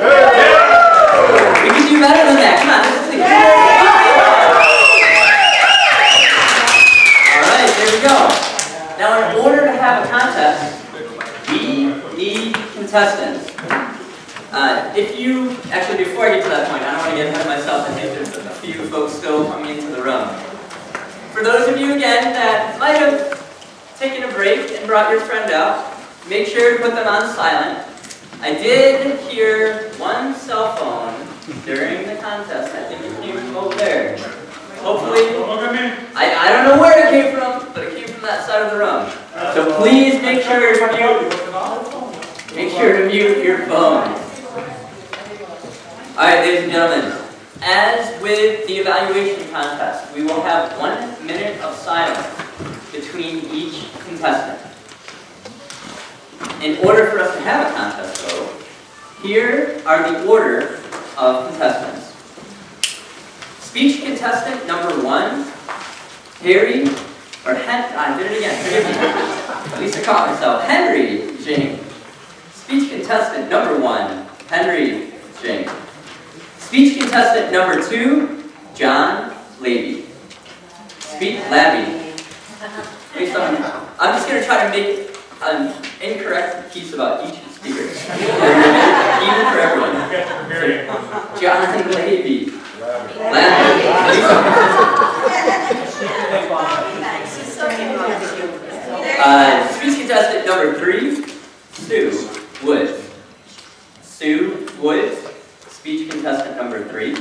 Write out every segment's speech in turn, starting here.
We can do better than that. Come on, let's see. All right, there we go. Now, in order to have a contest, we need contestants. Uh, if you, actually, before I get to that point, I don't want to get ahead of myself. I think there's a few folks still coming into the room. For those of you, again, that might have taken a break and brought your friend out, make sure to put them on silent. I did hear one cell phone during the contest. I think it came from over there. Hopefully, I, I don't know where it came from, but it came from that side of the room. So please make sure to mute, make sure to mute your phone. All right, ladies and gentlemen, as with the evaluation contest, we will have one minute of silence between each contestant. In order for us to have a contest, though, here are the order of contestants. Speech contestant number one, Harry, or Hen, ah, I did it again. At least I caught myself. Henry James. Speech contestant number one, Henry James. Speech contestant number two, John Labby. Speech Labby. I'm just going to try to make an incorrect piece about each speaker. Even for everyone. John Labby. Uh, speech contestant number three, Sue Woods. Sue Woods, speech contestant number three.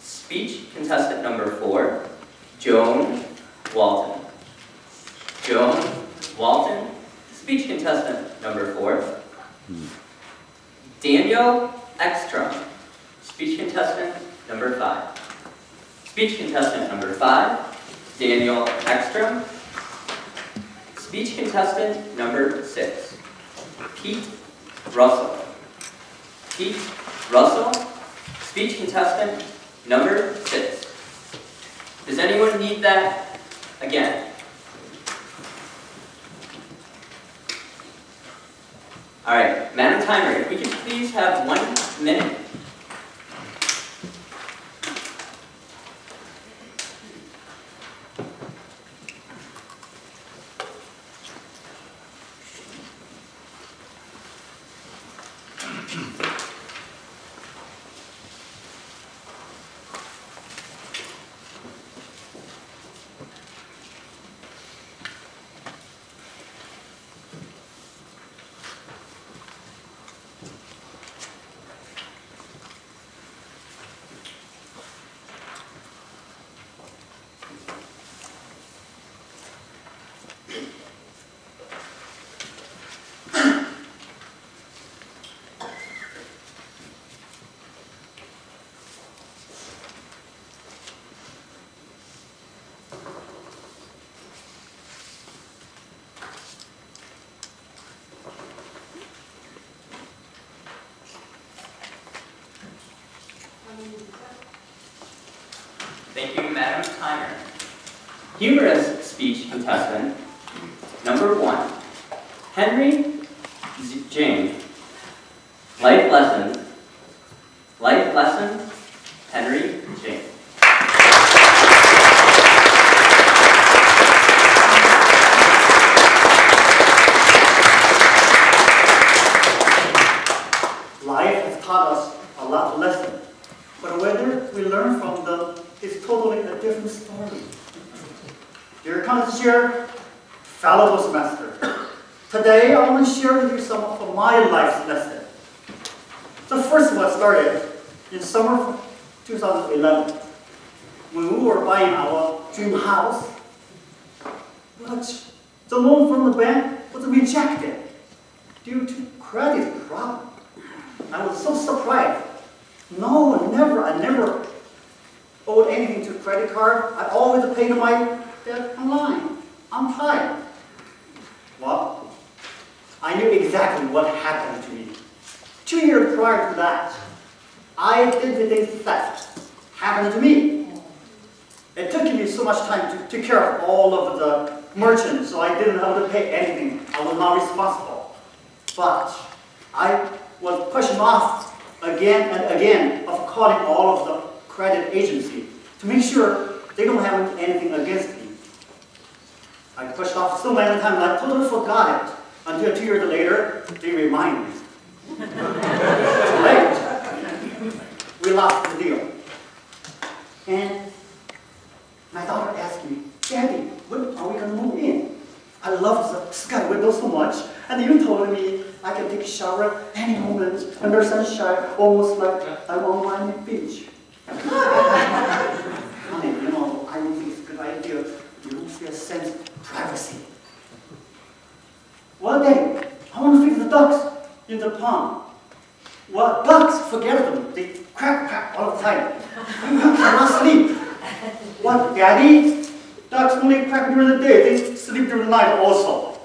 Speech contestant number four, Joan Walton. Joan Walton, speech contestant number four. Daniel Ekstrom, speech contestant number five. Speech contestant number five, Daniel Ekstrom. Speech contestant number six, Pete Russell. Pete Russell, speech contestant number six. Does anyone need that again? All right, Madam Timer, if we could please have one minute. Thank you, Madam Timer. Humorous speech contestant number one, Henry They quack, quack all the time. You cannot sleep. What, Daddy? Ducks only quack during the day. They sleep during the night also.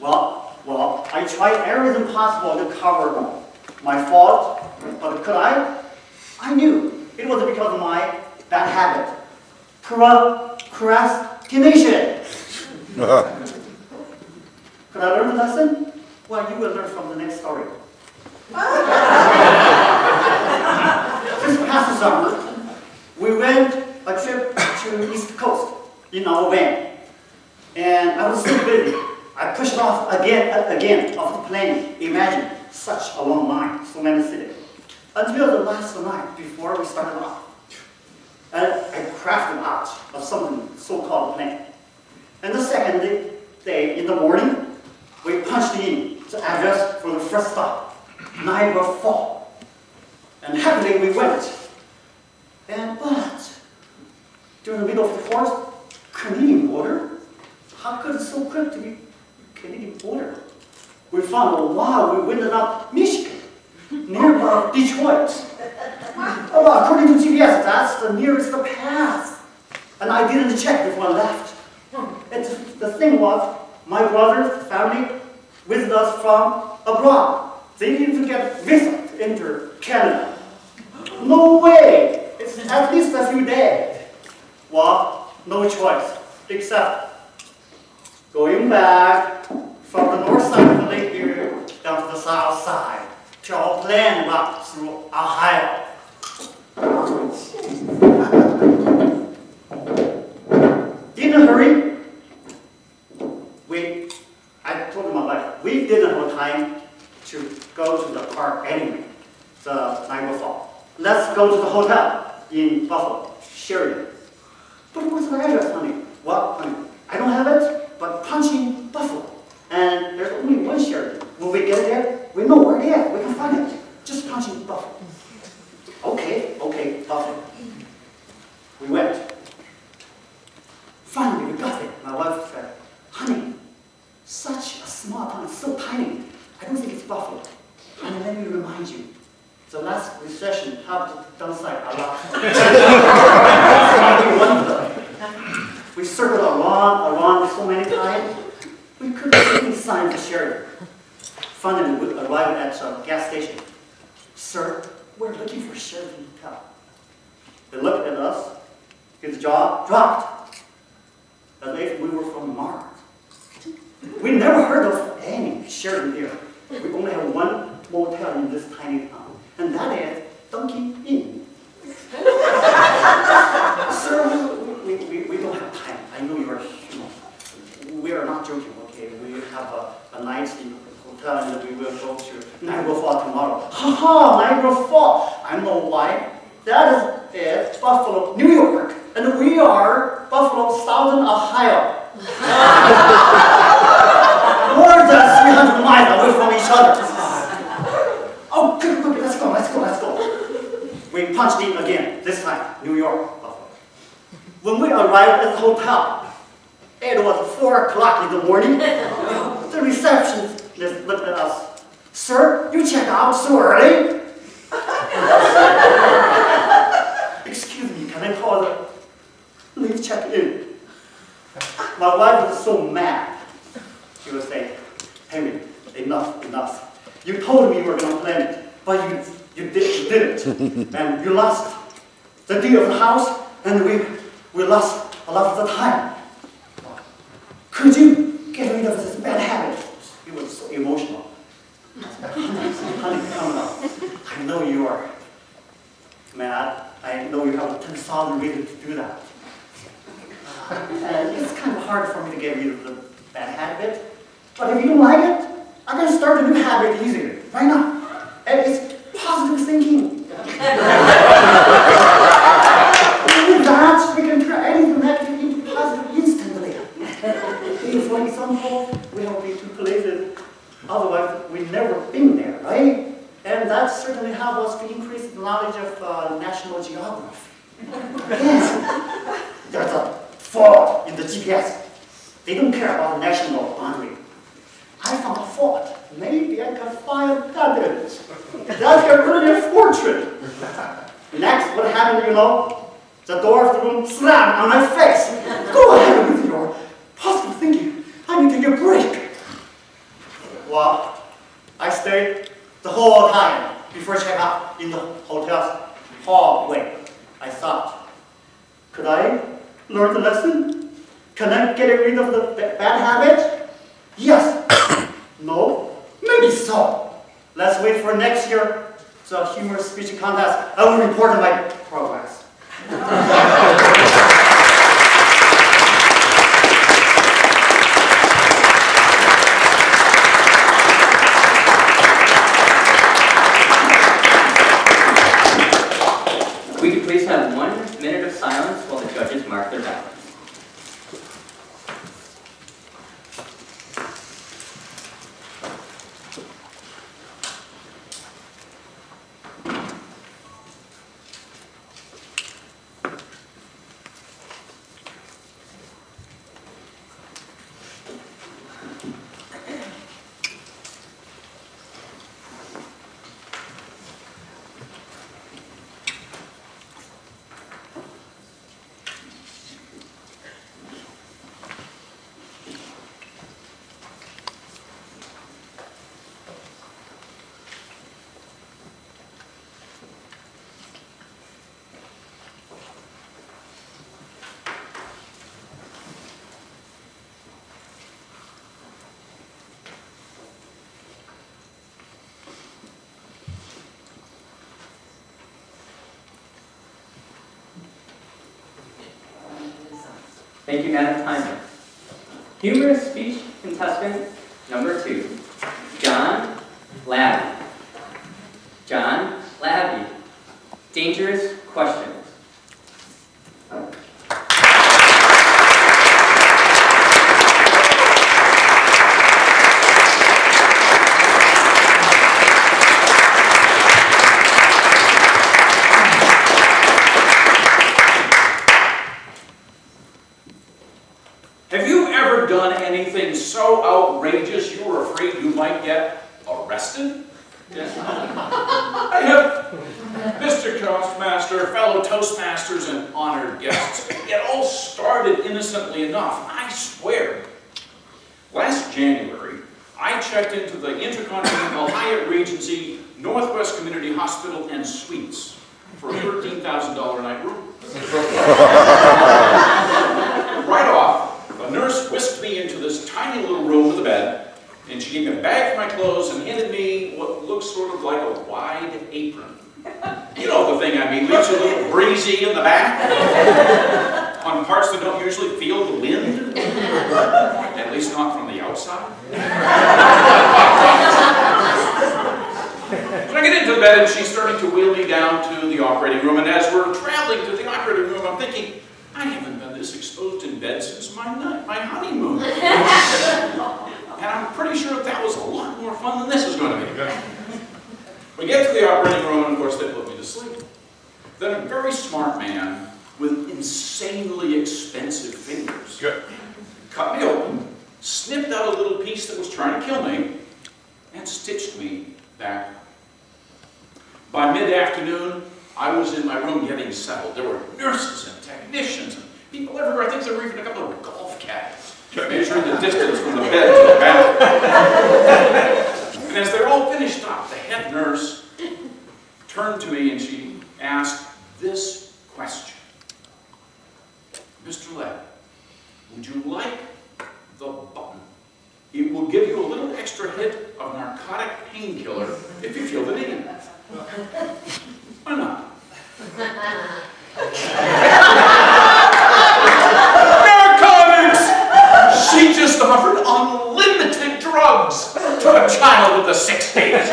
Well, well, I tried everything possible to cover my fault, but could I? I knew it was because of my bad habit. Procrastination. Could I learn a lesson? Well, you will learn from the next story. summer, we went a trip to the East Coast in our van. And I was so busy. I pushed off again and again off the plane. Imagine such a long line, so many cities. Until the last night before we started off. And I crafted out of something so-called plan. And the second day, in the morning, we punched in the address for the first stop, Niagara Falls. And happily we went. And but, during the middle of the course, Canadian border? How could it so quick to be Canadian border? We found a while we went up Michigan, near uh, Detroit. Oh, according to GPS, that's the nearest path. And I didn't check before I left. And the thing was, my brother's family visited us from abroad. They didn't get visa to enter Canada. No way! At least a few days. Well, no choice, except going back from the north side of the Lake Erie down to the south side to our plane route through Ohio. In a hurry, we, I told my wife, we didn't have time to go to the park anyway, the Niagara Falls. Let's go to the hotel in Buffalo, Sheraton. But what's the address, honey? Well, honey, I don't have it, but punch in Buffalo. And there's only one Sheraton. When we get there, we know where it is. We can find it. Just punch in Buffalo. Okay, okay, Buffalo. We went. Finally, we got there. My wife said, honey, such a small town, so tiny. I don't think it's Buffalo. And let me remind you, the last recession helped downside a lot. we wonder. We circled around, around so many times, we couldn't see any sign of Sheraton. Finally, we arrived at a gas station. Sir, we're looking for Sheraton Hotel. He looked at us, his jaw dropped, as if we were from Mars. We never heard of any Sheraton here. We only have one motel in this tiny town, that is Thank you, Madam Timer. Humorous speech contestant back. By mid-afternoon, I was in my room getting settled. There were nurses and technicians and people everywhere. I think there were even a couple of golf caddies measuring the distance from the bed to the bathroom. and as they're all finished up, the head nurse turned to me and she asked this question. Mr. Lett, would you like the it will give you a little extra hit of narcotic painkiller if you feel the need. Why not? Narcotics! She just offered unlimited drugs to a child of the 60s.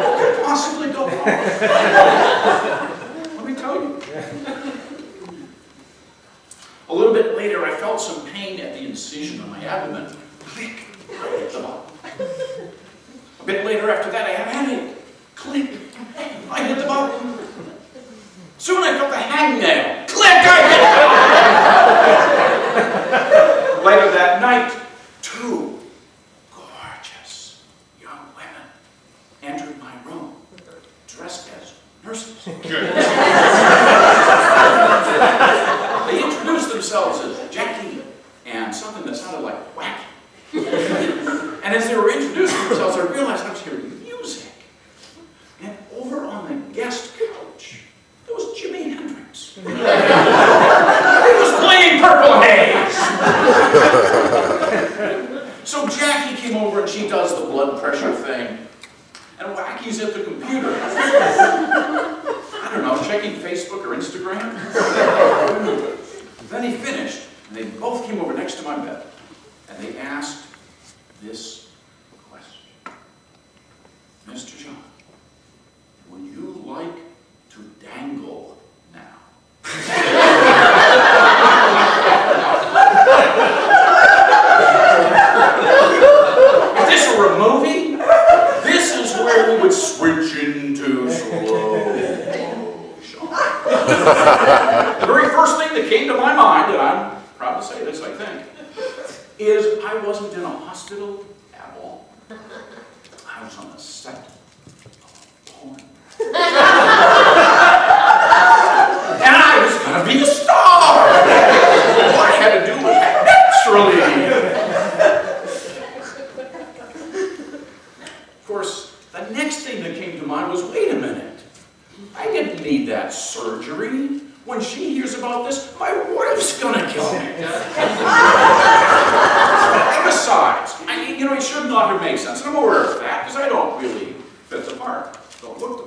what could possibly go wrong? A little bit later, I felt some pain at the incision on my abdomen. Click, I hit the up. A bit later after that, I had a headache. Click, I hit the up. Soon I felt a hangnail. Click, I hit Later that night, two gorgeous young women entered my room, dressed as nurses. and as they were introducing themselves, I realized I was hearing music. And over on the guest couch, there was Jimi Hendrix. he was playing Purple Haze. so Jackie came over and she does the blood pressure thing. And Wacky's at the computer. I don't know, checking Facebook or Instagram. then he finished, and they both came over next to my bed, and they asked this question. Mr. John, would you like to dangle now? This were a movie, this is where we would switch into slow motion. The very first thing that came to my mind, and I'm proud to say this, I think, is I wasn't in a hospital at all. I was on the set of porn. and I was going to be a star! What I had to do was act naturally. Of course, the next thing that came to mind was, wait a minute. I didn't need that surgery. When she hears about this, my wife's gonna kill me. and besides, I mean, you know, it not have sense. And I'm aware of that, because I don't really fit the part. Don't look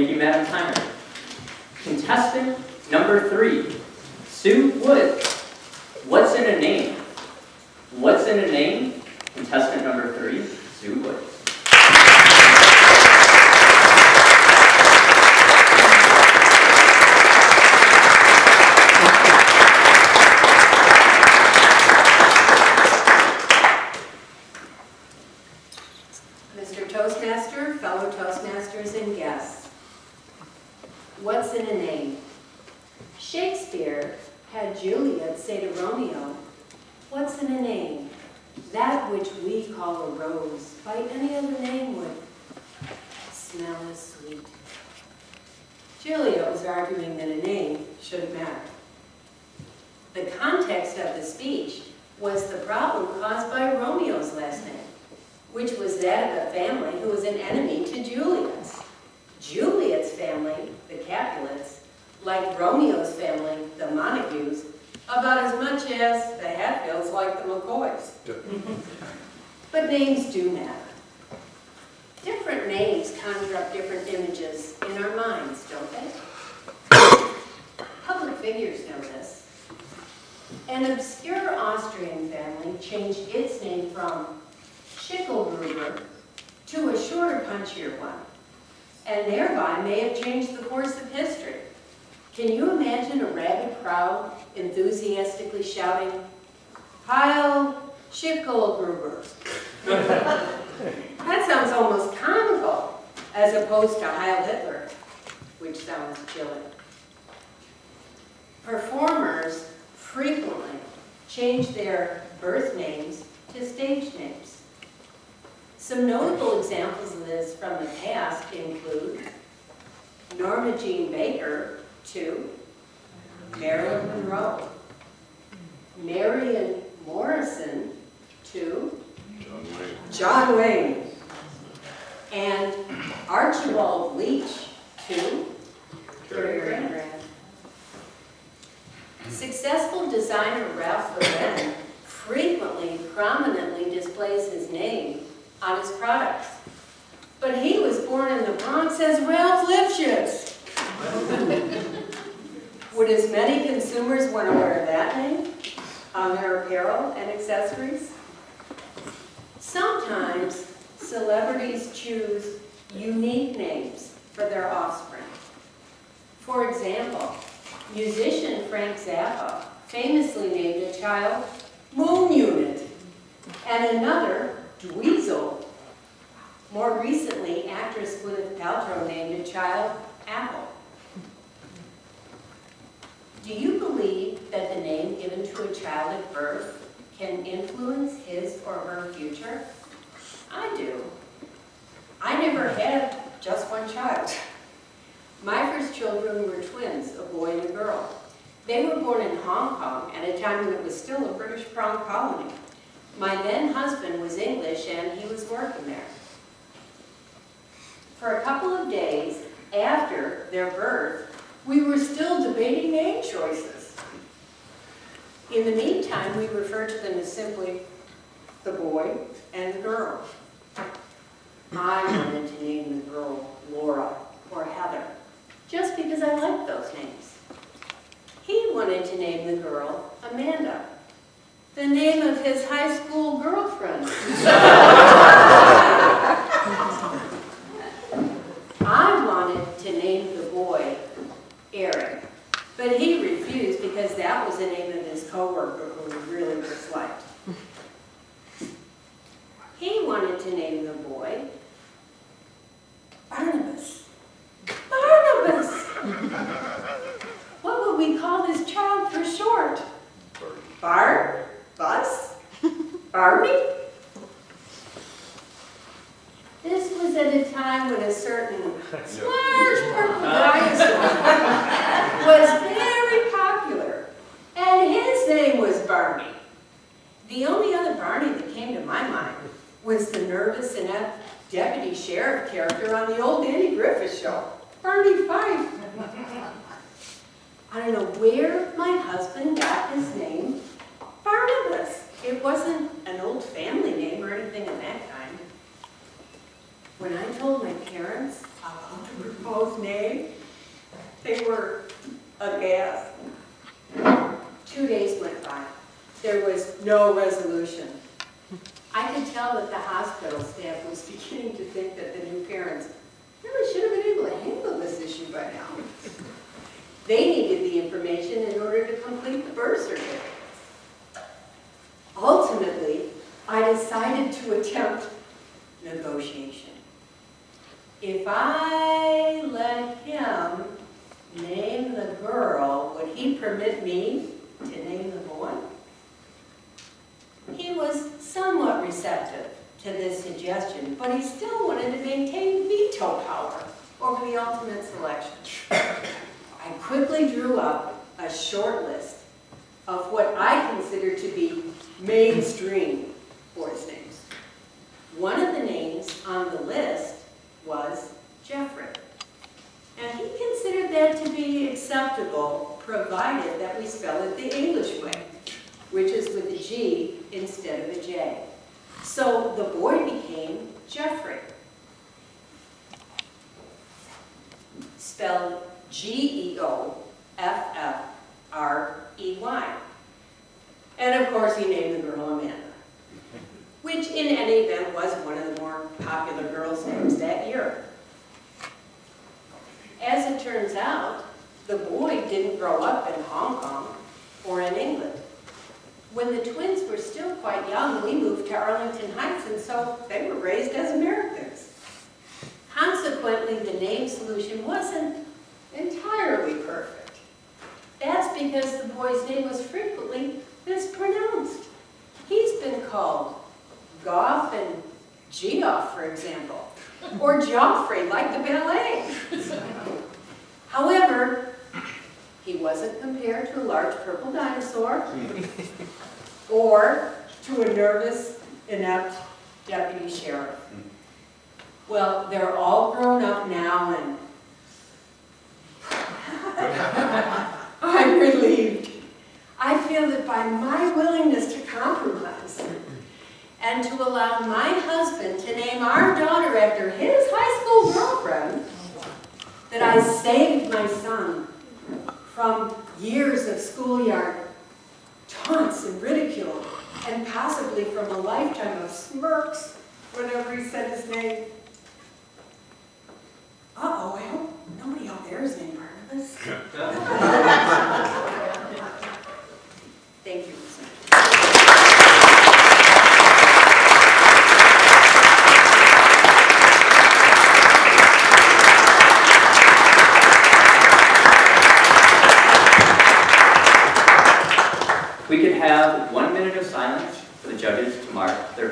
Thank you, Madam Timer. Contestant number three, Sue Wood. What's in a name? What's in a name? Contestant number three, Sue Wood. Mr. Toastmaster, fellow Toastmasters, and guests. What's in a name? Shakespeare had Juliet say to Romeo, What's in a name? That which we call a rose, by any other name would smell as sweet. Juliet was arguing that a name shouldn't matter. The context of the speech was the problem caused by Romeo's last name which was that of a family who was an enemy to Juliet's. Juliet's family, the Capulets, like Romeo's family, the Montagues, about as much as the Hatfields like the McCoys. but names do matter. Different names conjure up different images in our minds, don't they? Public figures know this. An obscure Austrian family changed its name from Schicklgruber to a shorter, punchier one, and thereby may have changed the course of history. Can you imagine a rabid crowd enthusiastically shouting, Heil Schicklgruber? that sounds almost comical, as opposed to Heil Hitler, which sounds chilling. Performers frequently change their birth names to stage names. Some notable examples of this from the past include Norma Jean Baker to Marilyn Monroe, Marion Morrison to John Wayne, and Archibald Leach to Cary Grant. Successful designer Ralph Lauren frequently prominently displays his name on his products. But he was born in the Bronx as Ralph Lifshitz. Would as many consumers want to wear that name on their apparel and accessories? Sometimes celebrities choose unique names for their offspring. For example, musician Frank Zappa famously named a child Moon Unit and another Dweezil. More recently, actress Gwyneth Paltrow named a child Apple. Do you believe that the name given to a child at birth can influence his or her future? I do. I never had just one child. My first children were twins, a boy and a girl. They were born in Hong Kong at a time when it was still a British crown colony. My then husband was English and he was working there. For a couple of days after their birth, we were still debating name choices. In the meantime, we referred to them as simply the boy and the girl. I wanted to name the girl Laura or Heather, just because I liked those names. He wanted to name the girl Amanda, the name of his high school girlfriend. But he refused because that was the name of his coworker who he really disliked. He wanted to name the boy Barnabas. Barnabas! what would we call this child for short? Bar? Bus? Barbie? This was at a time when a certain smart was the nervous inept deputy sheriff character on the old Andy Griffith show, Barney Fife. I don't know where my husband got his name, Barnabas. It wasn't an old family name or anything of that kind. When I told my parents about the proposed name, they were aghast. Two days went by. There was no resolution. I could tell that the hospital staff was beginning to think that the new parents really should have been able to handle this issue by now. They needed the information in order to complete the birth certificate. Ultimately, I decided to attempt negotiation. If I let him name the girl, would he permit me to name the boy? He was somewhat receptive to this suggestion, but he still wanted to maintain veto power over the ultimate selection. I quickly drew up a short list of what I consider to be mainstream boys' names. One of the names on the list was Jeffrey. And he considered that to be acceptable, provided that we spell it the English way, which is with a G instead of a J. So the boy became Jeffrey. Spelled G-E-O-F-F-R-E-Y. And of course, he named the girl Amanda, which in any event was one of the more popular girls' names that year. As it turns out, the boy didn't grow up in Hong Kong or in England. When the twins were still quite young, we moved to Arlington Heights, and so they were raised as Americans. Consequently, the name solution wasn't entirely perfect. That's because the boy's name was frequently mispronounced. He's been called Goff and Geoff, for example, or Joffrey, like the ballet. However, he wasn't compared to a large purple dinosaur or to a nervous, inept deputy sheriff. Well, they're all grown up now and I'm relieved. I feel that by my willingness to compromise and to allow my husband to name our daughter after his high school girlfriend, that I saved my son from years of schoolyard taunts and ridicule, and possibly from a lifetime of smirks whenever he said his name. Uh-oh, I hope nobody out there is named Barnabas. Thank you. Susan. We could have one minute of silence for the judges to mark their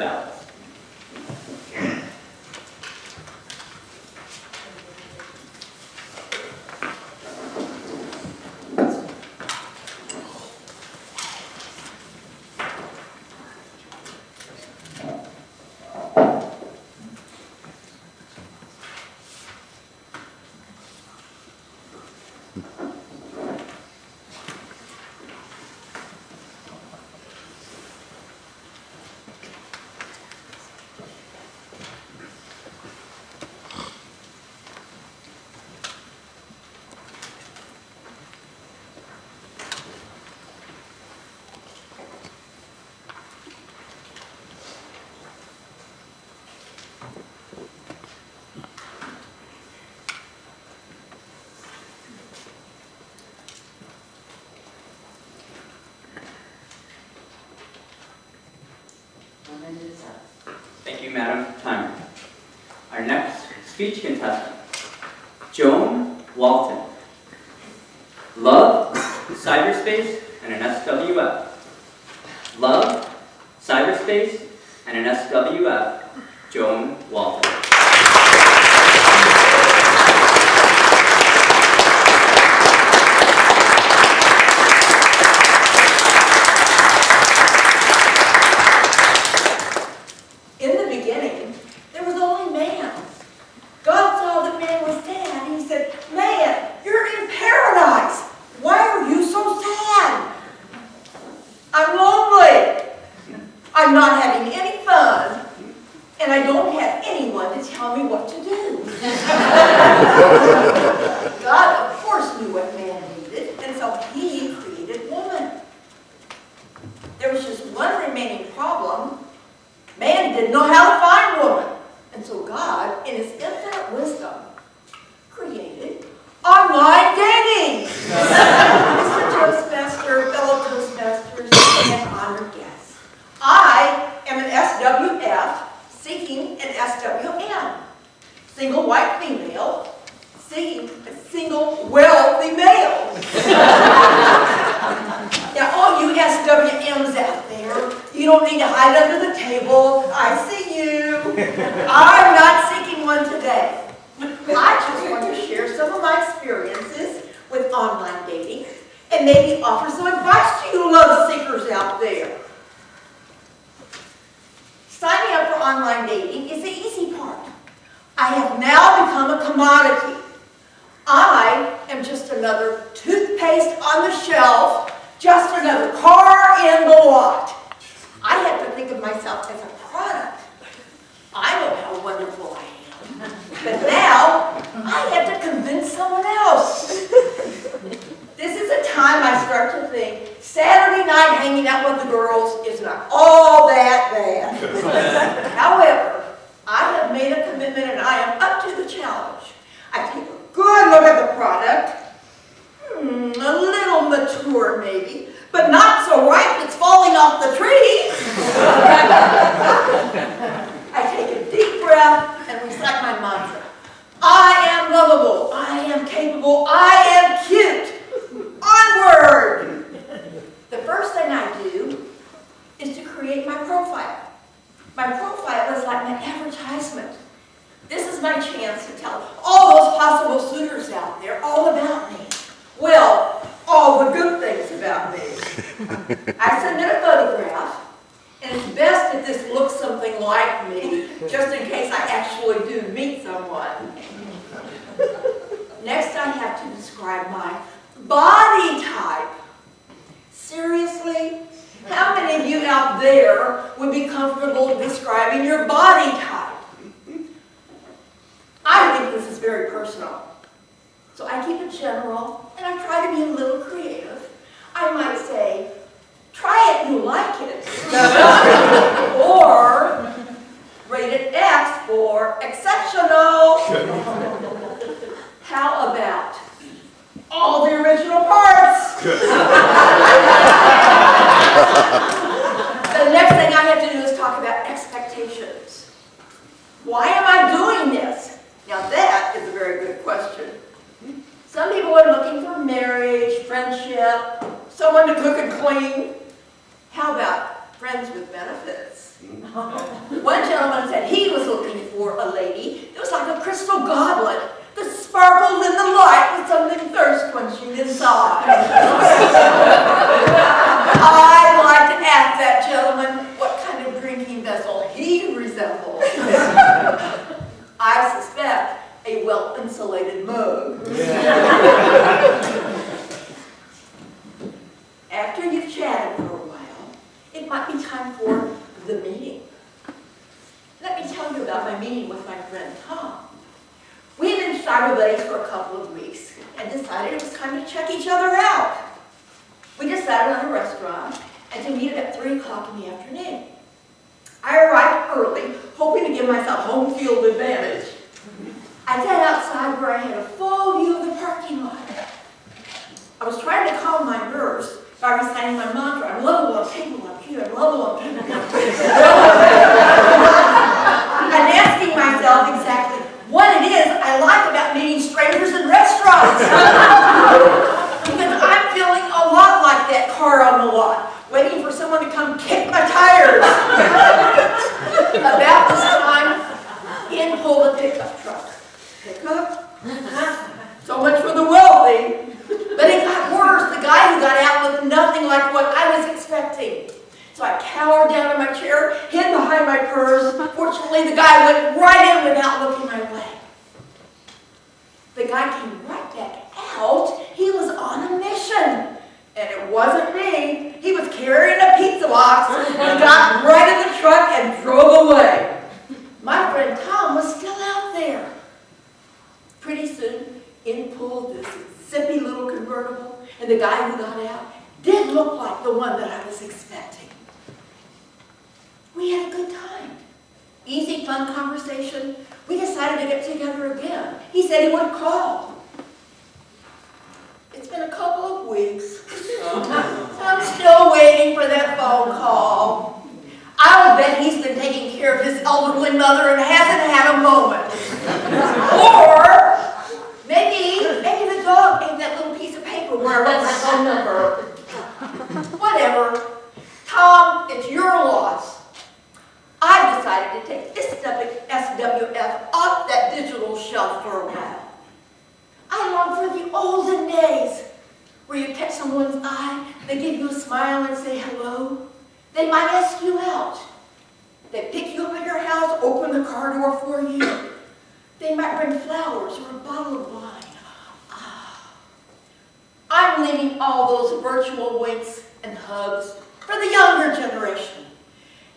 and hugs for the younger generation.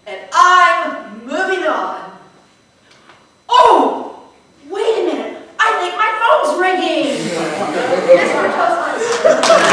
And I'm moving on. Oh, wait a minute. I think my phone's ringing.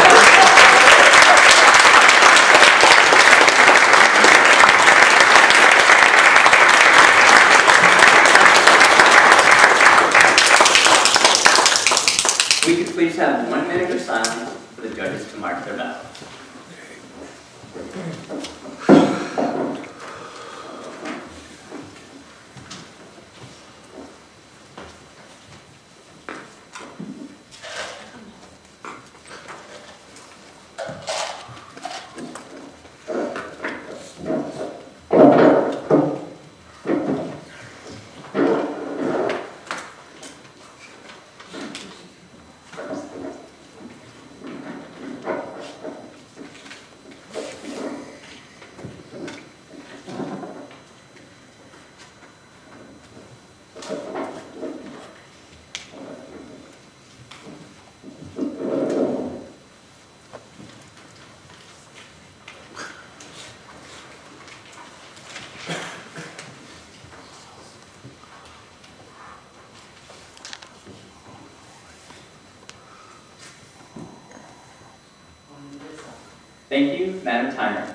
Madam, timer.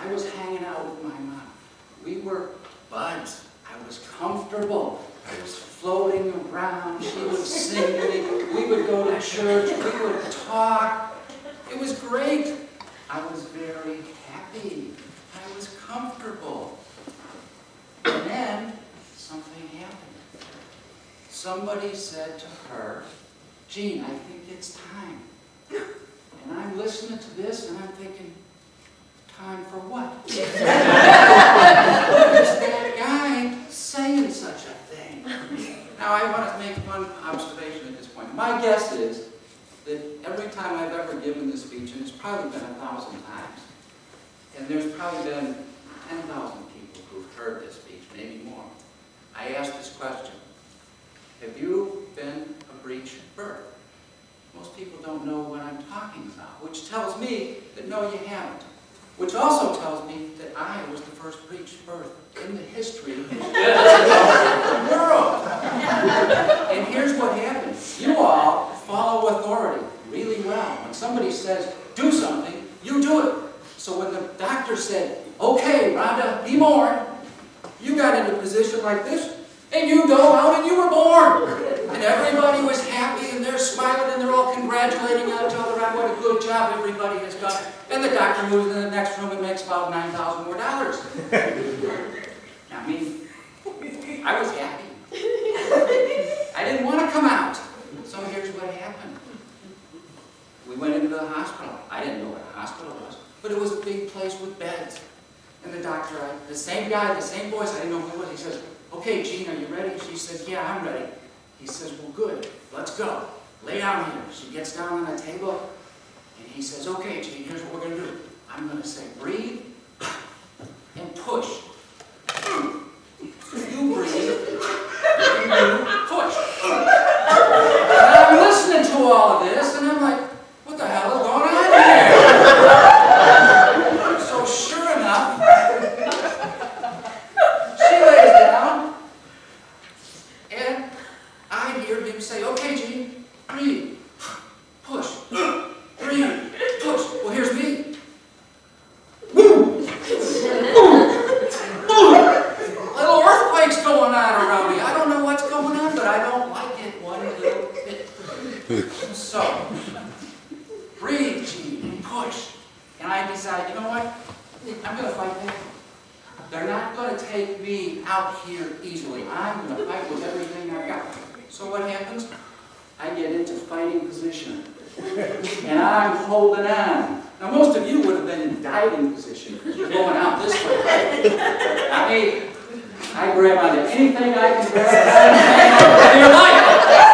I was hanging out with my mom. We were buds. I was comfortable. I was floating around. She was singing. We would go to church. We would talk. It was great. I was very happy. I was comfortable. And then something happened. Somebody said to her, Gene, I think it's time. And I'm listening to this and I'm thinking, Time for what? That guy saying such a thing. Now, I want to make one observation at this point. My guess is that every time I've ever given this speech, and it's probably been a thousand times, and there's probably been 10,000 people who've heard this speech, maybe more, I ask this question. Have you been a breech birth? Most people don't know what I'm talking about, which tells me that no, you haven't. Which also tells me that I was the first breech birth in the history of the world. And here's what happens. You all follow authority really well. When somebody says, do something, you do it. So when the doctor said, okay, Rhonda, be born, you got into a position like this, and you dove out and you were born. And everybody was happy and they're smiling and they're all congratulating each other on what a good job everybody has done. And the doctor moves in the next room and makes about 9,000 more dollars. I mean, I was happy. I didn't want to come out. So here's what happened. We went into the hospital. I didn't know what a hospital was, but it was a big place with beds. And the doctor, I, the same guy, the same voice, I didn't know who it was, he says, okay, Jean, are you ready? She says, yeah, I'm ready. He says, well, good, let's go. Lay down here. She gets down on the table, and he says, okay, Jean, here's what we're going to do. I'm going to say, breathe and push. You breathe, you push. And I'm listening to all of this, and I'm like, what the hell is going on here? So sure enough, she lays down, and I hear him say, okay, Gene, breathe, push, breathe, push. Well, here's me. Boom! Little earthquakes going on around me. I don't know what's going on, but I don't like it one little bit. So, breathe, Gene, and push. And I decide, you know what? I'm going to fight back. They're not going to take me out here easily. I'm going to fight with everything I've got. So what happens? I get into fighting position. And I'm holding on. Now most of you would have been in diving position. You're going out this way. I mean, I grab onto anything I can grab.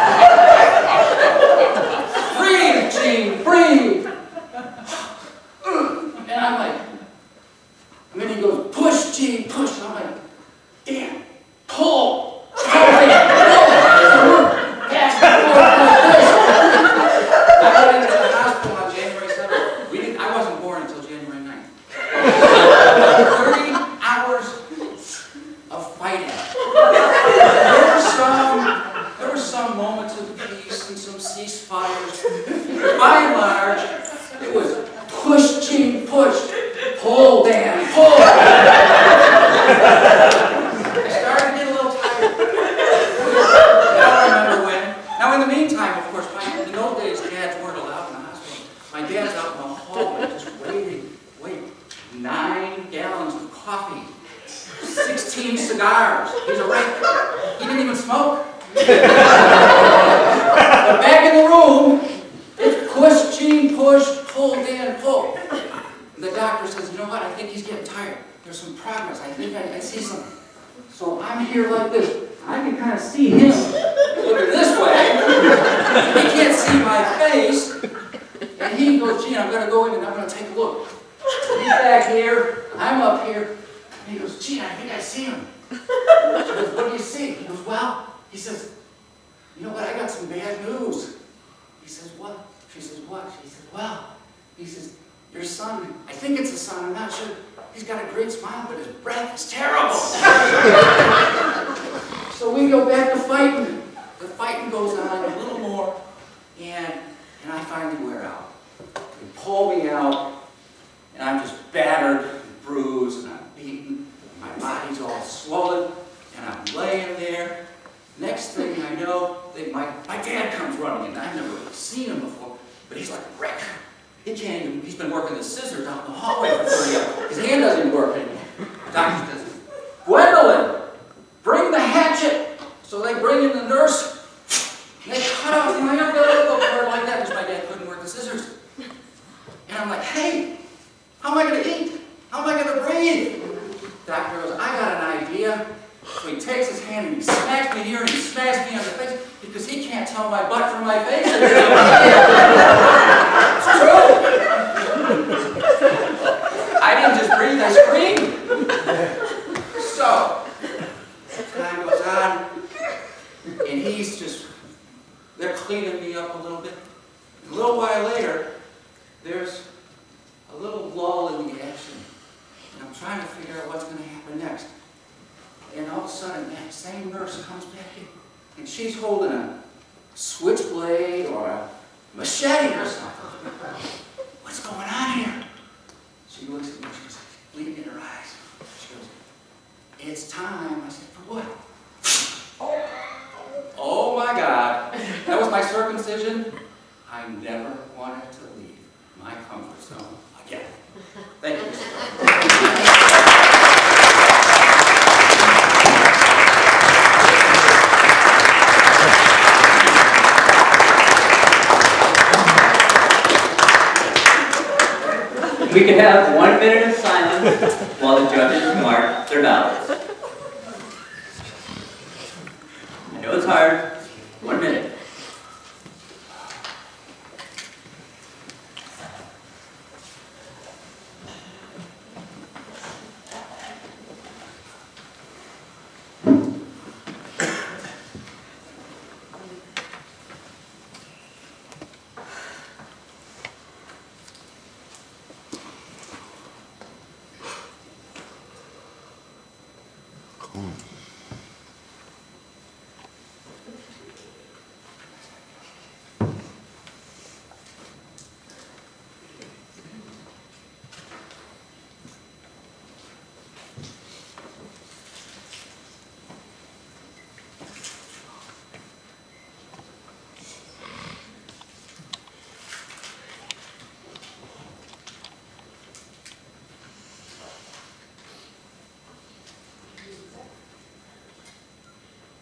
time goes on, and he's just, they're cleaning me up a little bit. A little while later, there's a little lull in the action. And I'm trying to figure out what's gonna happen next. And all of a sudden, that same nurse comes back in, and she's holding a switchblade or a machete or something. What's going on here? She looks at me, she's bleeding in her eyes. It's time. I said, for what? Oh, oh my God. That was my circumcision. I never wanted to leave my comfort zone again. Thank you. We can have one minute of silence while the judges mark their ballots. I know it's hard. One minute.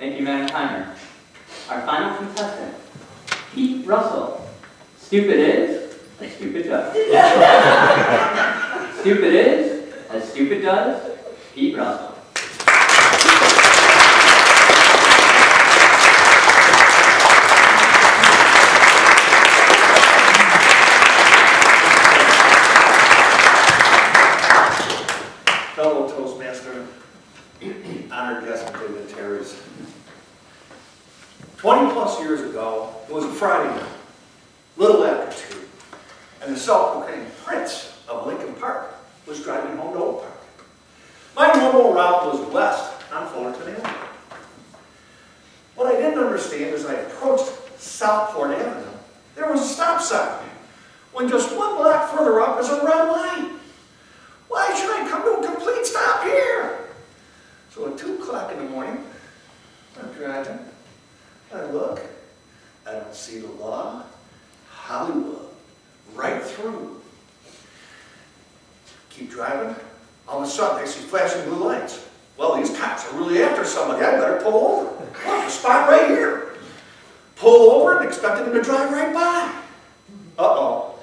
Thank you, Madam Timer. Our final contestant, Pete Russell. Stupid is, stupid does. stupid is, as stupid does, Pete Russell. fellow Toastmaster, honored guest and dignitaries. Twenty plus years ago, it was a Friday night, little after two, and the self-proclaimed prince of Lincoln Park was driving home to Oak Park. My normal route was west on Fullerton Avenue. What I didn't understand as I approached Southport Avenue, there was a stop sign, when just block further up is a red light. Why should I come to a complete stop here? So at two o'clock in the morning, I'm driving. I look. I don't see the law. Hollywood. Right through. Keep driving. All of a sudden, I see flashing blue lights. Well, these cops are really after somebody. I better pull over. Look, a spot right here. Pull over and expecting them to drive right by. Uh-oh.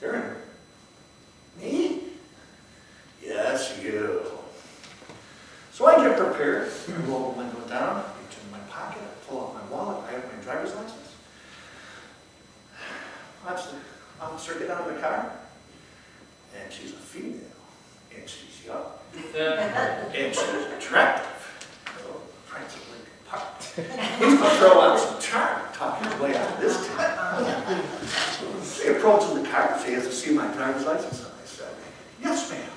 They're in. Me? Yes, you. So I get prepared, roll the window down, reach in my pocket, I pull out my wallet, I have my driver's license. Watch the officer get out of the car, and she's a female, and she's young, and she's attractive. Oh, Prince of Lincoln Park. He's gonna throw out some charm, talking his way out of this town. She approaches the car, she has to see my driver's license, and I said, yes, ma'am.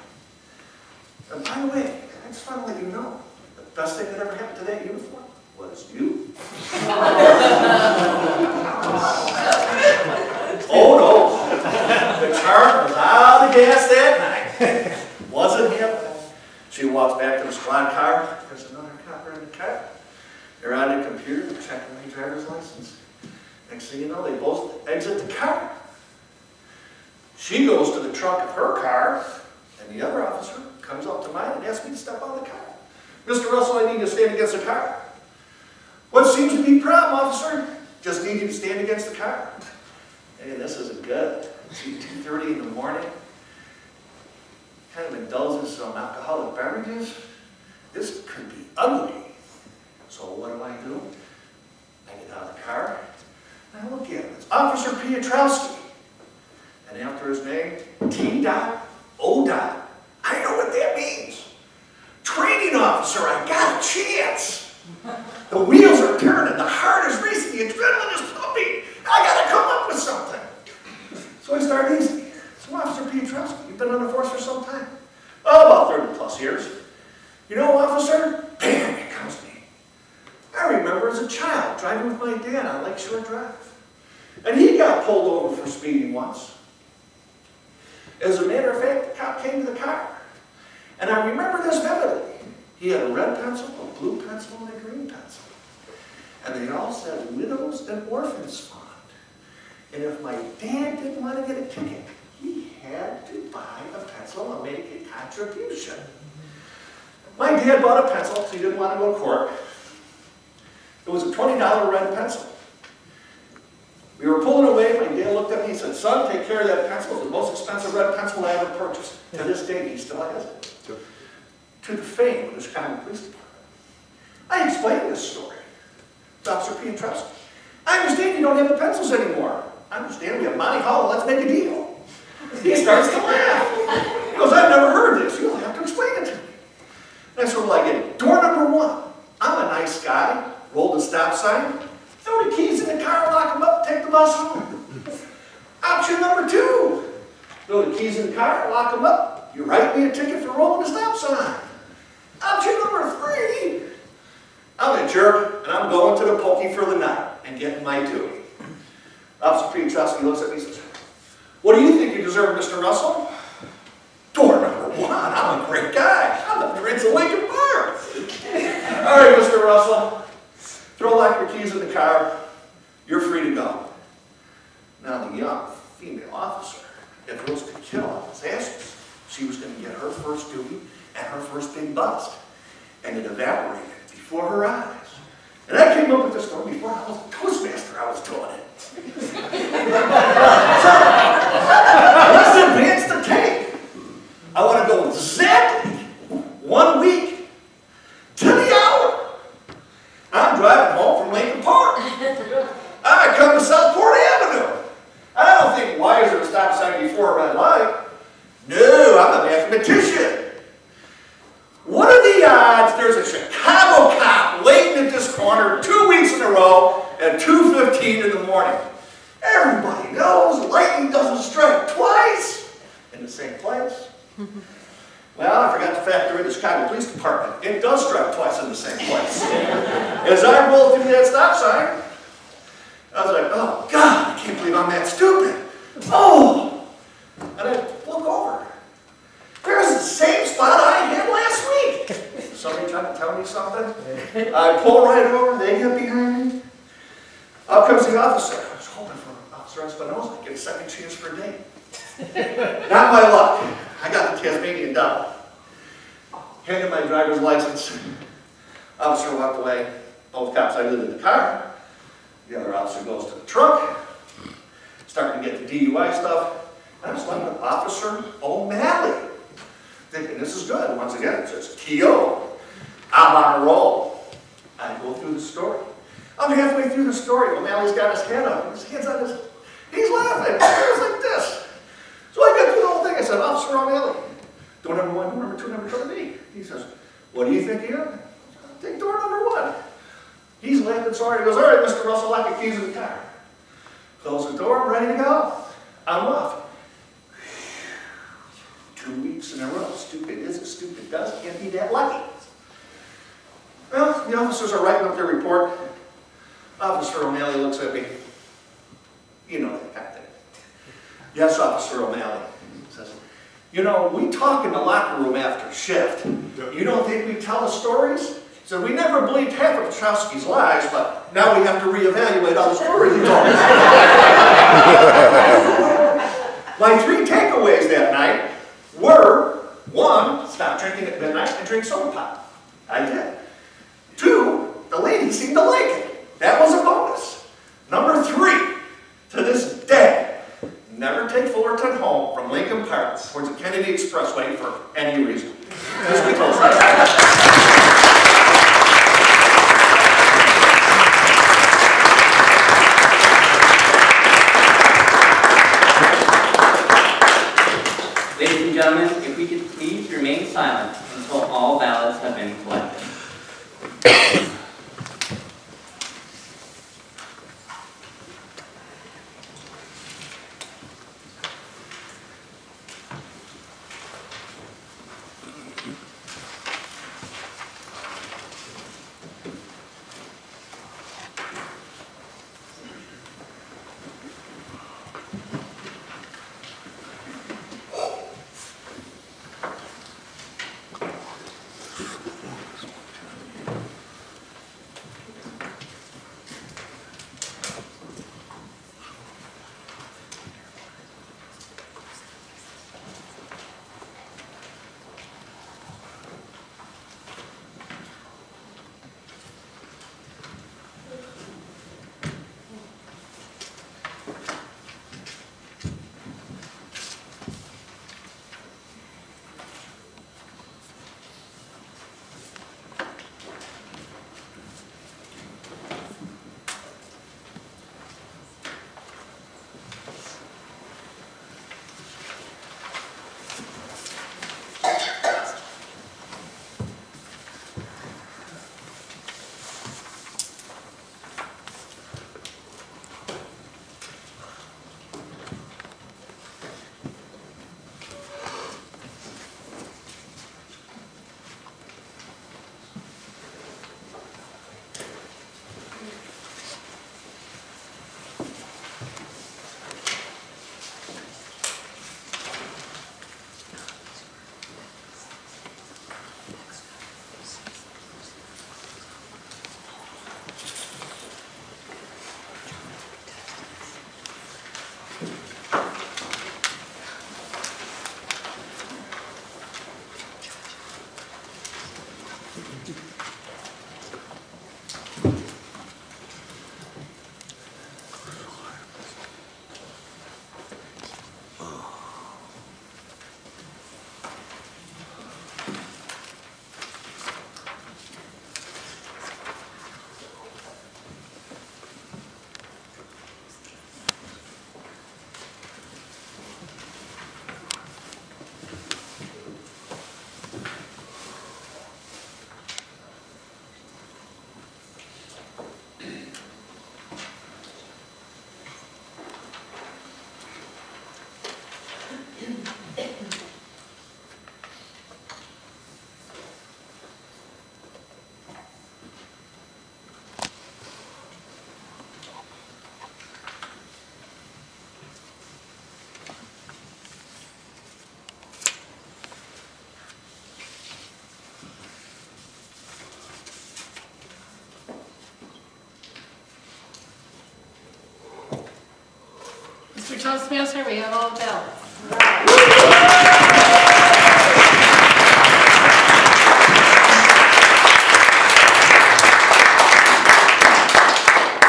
And by the way, I just want to let you know, the best thing that ever happened to that uniform was you. oh no, the charm was out of gas that night. Wasn't him. She walks back to the squad car. There's another cop in the car. They're on the computer, checking my driver's license. Next thing you know, they both exit the car. She goes to the trunk of her car, and the other officer comes up to mine and asks me to step out of the car. Mr. Russell, I need you to stand against the car. What seems to be the problem, officer? Just need you to stand against the car. Hey, this isn't good. See, 2.30 in the morning, kind of indulge in some alcoholic beverages. This could be ugly. So what do I do? I get out of the car, And I look at him, it's Officer Piotrowski. And after his name, T. Dot, O. Dot. I know what that means. Training officer, I got a chance. The wheels are turning, the heart is racing, the adrenaline is pumping. I gotta come up with something. So I start easy. So Officer Piotrowski, you've been on the force for some time. Oh, about 30 plus years. You know, officer, bam, it comes to me. I remember as a child driving with my dad on Lakeshore Drive. And he got pulled over for speeding once. As a matter of fact, the cop came to the car. And I remember this vividly. He had a red pencil, a blue pencil, and a green pencil. And they all said widows and orphans fund. And if my dad didn't want to get a ticket, he had to buy a pencil and make a contribution. My dad bought a pencil because he didn't want to go to court. It was a $20 red pencil. We were pulling away, my dad looked at me and said, son, take care of that pencil. It's the most expensive red pencil I ever purchased. To this day, he still has it. To the fame of the Chicago Police Department. I explained this story to Officer Piotrowski. I understand you don't have the pencils anymore. I understand we have Monty Hall, let's make a deal. He starts to laugh. He goes, I've never heard this. You'll have to explain it to me. And I sort of like it. Door number one. I'm a nice guy. Roll the stop sign. Throw the keys in the car, lock them up, take the bus home. Option number two. Throw the keys in the car, lock them up. You write me a ticket for rolling the stop sign. Option number three. I'm a jerk, and I'm going to the pokey for the night and getting my due. Officer Piotrowski looks at me and says, what do you think you deserve, Mr. Russell? Door number one. I'm a great guy. I'm the Prince of Lincoln Park. All right, Mr. Russell. Throw back your keys in the car. You're free to go. Now, the young female officer, if Rose could kill on his asses, she was going to get her first duty and her first big bust. And it evaporated before her eyes. And I came up with this story before I was a Toastmaster, I was doing it. so, let's advance the tape. I want to go exactly one week to the hour. I'm driving home from Lincoln Park. I come to Southport Avenue. I don't think, why is there a stop sign before a red light? No, I'm a mathematician. The odds there's a Chicago cop waiting at this corner two weeks in a row at 2.15 in the morning? Everybody knows lightning doesn't strike twice in the same place. Well, I forgot to factor in the Chicago Police Department. It does strike twice in the same place. As I rolled through that stop sign, I was like, oh God, I can't believe I'm that stupid. Oh! And I look over. There's the same spot I had last week. Somebody trying to tell me something? I pull right over, they get behind me. Up comes the officer. I was hoping for an Officer Espinosa to get a second chance for a date. Not my luck. I got the Tasmanian devil. Handed my driver's license. Officer walked away. Both cops I in the car. The other officer goes to the truck. Starting to get the DUI stuff. And I was with Officer O'Malley. Thinking this is good. Once again, it says T.O. I'm on a roll. I go through the story. I'm halfway through the story. O'Malley's got his hand up. His hand's on his... He's laughing. He's like this. So I got through the whole thing. I said, Officer O'Malley, door number one, door number two, number three. He says, what do you think here? Take door number one. He's laughing so. He goes, all right, Mr. Russell, lock your keys in the car. Close the door, I'm ready to go. I'm off. Two weeks in a row. Stupid is it, stupid does. Can't be that lucky. Well, the officers are writing up their report. Officer O'Malley looks at me. You know that kind of thing. Yes, Officer O'Malley. Says, you know, we talk in the locker room after shift. You don't think we tell the stories? Said, we never believed half of Piotrowski's lies, but now we have to reevaluate all the stories he told. My three takeaways that night were, one, stop drinking at midnight and drink soda pop. I did. Two, the ladies seemed to like it. That was a bonus. Number three, to this day, never take Fullerton home from Lincoln Park towards the Kennedy Expressway for any reason. This we Toastmaster, we have all bells.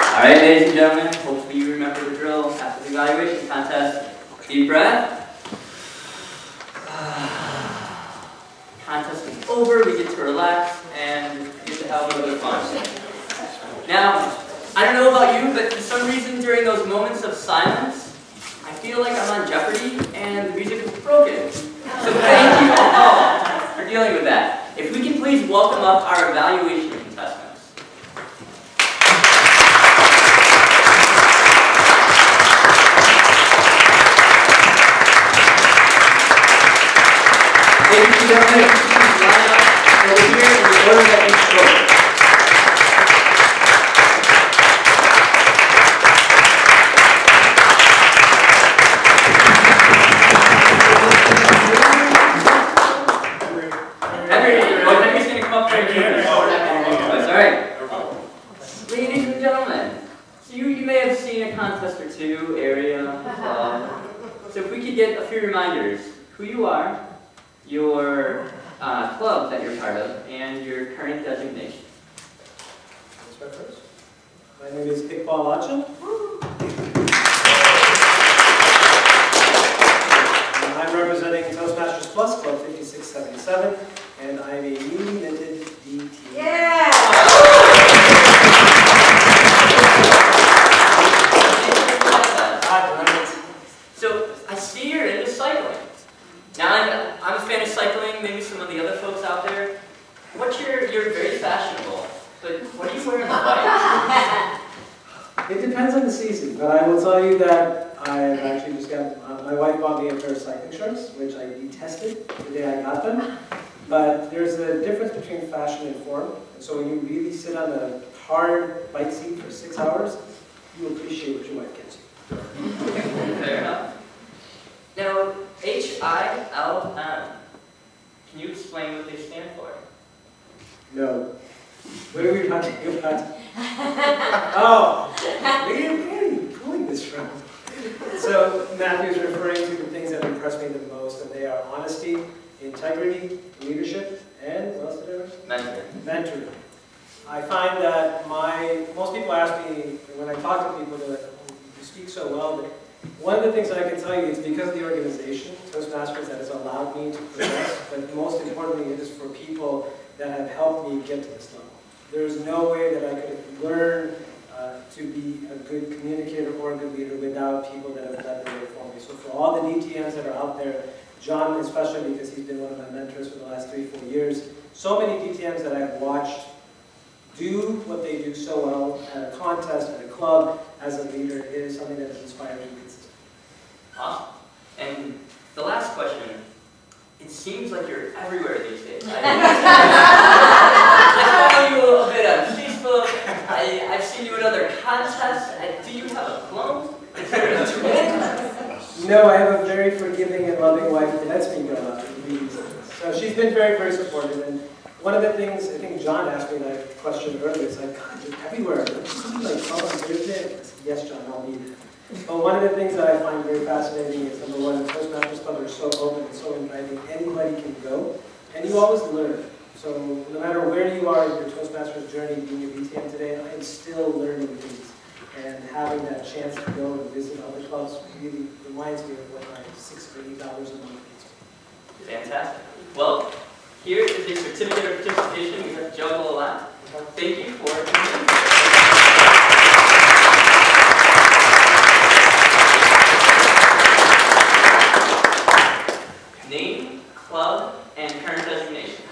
All right, ladies and gentlemen, hopefully you remember the drill after the evaluation contest. Deep breath. Contest is over, we get to relax and get to have a little bit of fun. Now, I don't know about you, but for some reason during those moments of silence, I feel like I'm on Jeopardy and the music is broken. So thank you all for dealing with that. If we can please welcome up our evaluation contestants. Ladies and gentlemen, please line up over here in the order that you spoke. Henry, oh, Henry's gonna come up right here. Oh, sorry. Ladies and gentlemen, so you, you may have seen a contest or two, area, club. So if we could get a few reminders, who you are, your uh, club that you're part of, and your current designation. My name is Iqbal Achan. I'm representing Toastmasters Plus Club 5677, and I'm a newly minted DT. Yeah! So I see you're into cycling. Now I'm, I'm a fan of cycling, maybe some of the other folks out there. What's your, you're very fashionable, but what are you wearing on the bike? It depends on the season, but I will tell you that I've actually just got, uh, my wife bought me a pair of cycling shorts, which I detested the day I got them. But there's a difference between fashion and form. And so when you really sit on a hard bike seat for six hours, you appreciate what your wife gets you. Fair enough. Now, H-I-L-M, can you explain what they stand for? No. What are we talking about? Oh, where, are you pulling this from? So Matthew's referring to the things that impress me the most, and they are honesty, integrity, leadership, and what else did I? Mentor. mentoring. I find that my, most people ask me, when I talk to people, like, "Oh, you speak so well, one of the things that I can tell you is because of the organization, Toastmasters, that has allowed me to progress, but most importantly, it is for people that have helped me get to this level. There's no way that I could learn uh, to be a good communicator or a good leader without people that have led the way for me. So for all the DTMs that are out there, John especially because he's been one of my mentors for the last three, four years, so many DTMs that I've watched do what they do so well at a contest, at a club, as a leader, it is something that has inspired me consistently. Awesome. And the last question, it seems like you're everywhere these days. I, follow you a bit on Facebook. I, I've seen you at other contests. I, do you have a clone? Is there a twin? No, I have a very forgiving and loving wife who lets me go out and do these things. So she's been very, very supportive. And one of the things, I think John asked me that question earlier, is like, God, you're everywhere. You like club on Thursday? I yes, John, I'll be there. But one of the things that I find very fascinating is number one, Toastmasters Club are so open and so inviting. Anybody can go, and you always learn. So no matter where you are in your Toastmasters journey, being your DTM today, I am still learning things. And having that chance to go and visit other clubs really reminds me of what my six or eight dollars a month is. Fantastic. Well, here is a certificate of participation. We have juggle a lot. Thank you for Name, club, and current designation.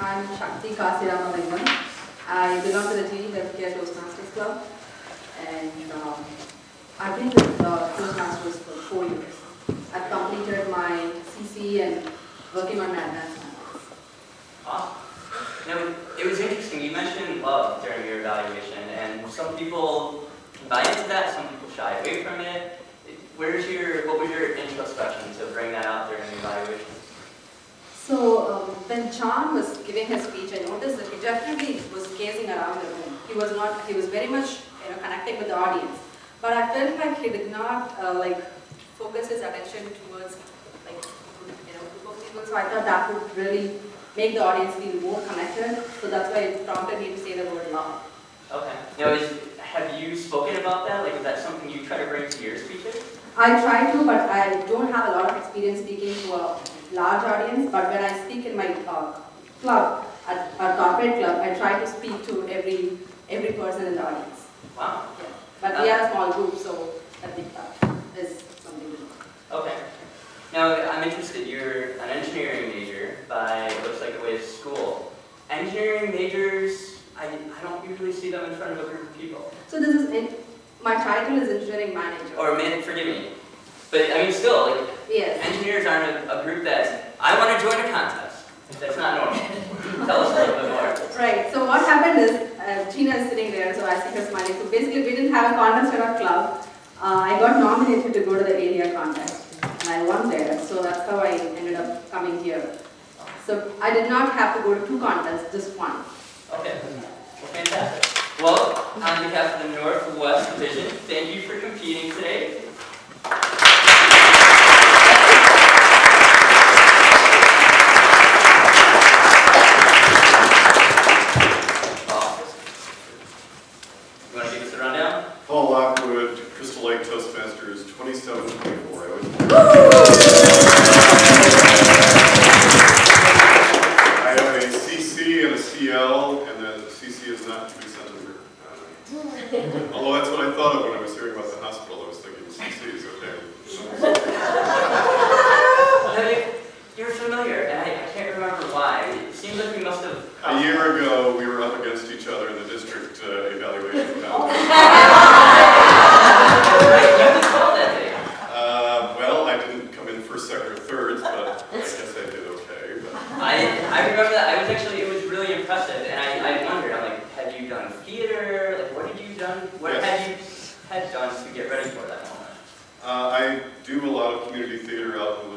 I'm Shakti Kasiramalingam. I belong to the GE Healthcare Toastmasters Club, and um, I've been with uh, Toastmasters for four years. I've completed my CC and working on my advanced. Now, it was interesting. You mentioned love during your evaluation, and some people buy into that, some people shy away from it. Where's your, what was your introspection to bring that out during the evaluation? So um, when John was giving his speech, I noticed that he definitely was gazing around the room. He was not, he was very much you know, connecting with the audience. But I felt like he did not uh, like focus his attention towards like you know, group of people. So I thought that would really make the audience feel more connected. So that's why it prompted me to say the word love. Okay. Now, is, have you spoken about that? Like, is that something you try to bring to your speeches? I try to, but I don't have a lot of experience speaking to a large audience. But when I speak in my uh, club, at a corporate club, I try to speak to every every person in the audience. Wow. Yeah. But um, we are a small group, so I think that is something. Okay. Now, I'm interested, you're an engineering major by, it looks like, a way of school. Engineering majors, I, I don't usually see them in front of a group of people. So this is, in, my title is engineering manager. Or, man, forgive me. But, I mean, still, like, yes. engineers aren't a, a group that I want to join a contest. That's not normal. Tell us a little bit more. Right, so what happened is, uh, Gina is sitting there, so I see her smiling. So basically, we didn't have a contest at our club. Uh, I got nominated to go to the area contest and I won there. So that's how I ended up coming here. So I did not have to go to two contests, just one. Okay, well, fantastic. Well, on behalf of the Northwest Division, thank you for competing today. done? What yes. had you had done to get ready for that moment? Uh, I do a lot of community theater out in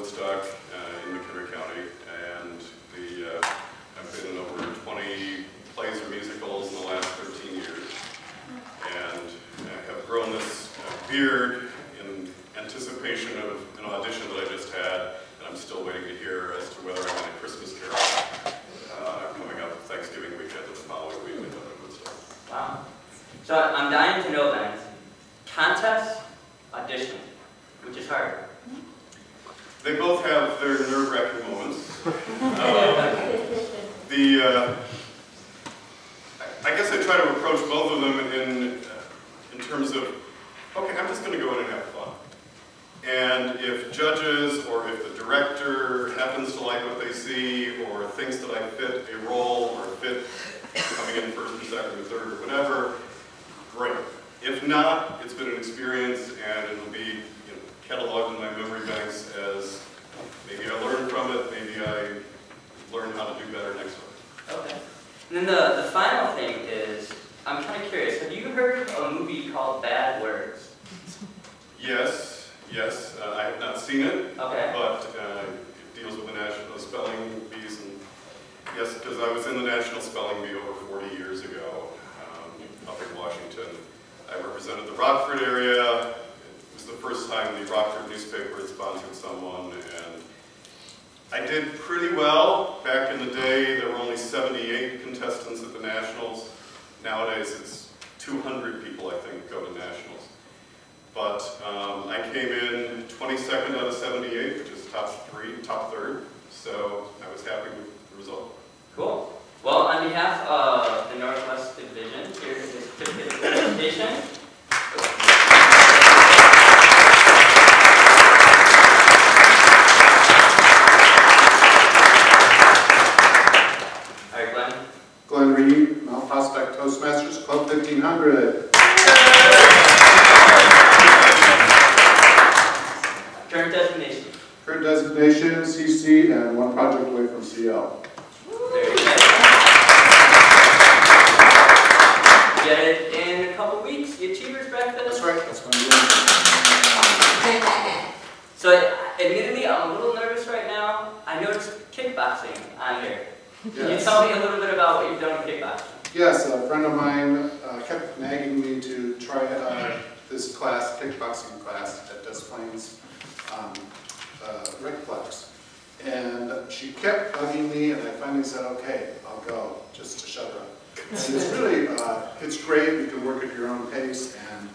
she kept bugging me, and I finally said, okay, I'll go, just to shut her up. And it's really, uh, it's great, you can work at your own pace, and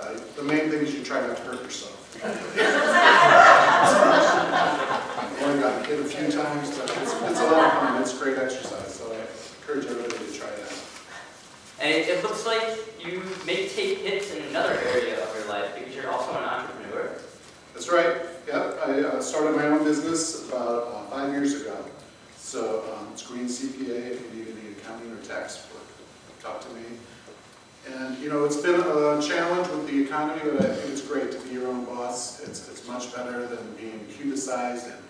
uh, the main thing is you try not to hurt yourself. I've only gotten hit a few times, but it's, it's a lot of fun, it's great exercise, so I encourage everybody to try it out. And it, it looks like you may take hits in another area of your life because you're also an entrepreneur. That's right. Yep. I uh, started my own business about uh, five years ago. So um, it's Green CPA. If you need any accounting or tax work, talk to me. And you know, it's been a challenge with the economy, but I think it's great to be your own boss. It's it's much better than being cubicized and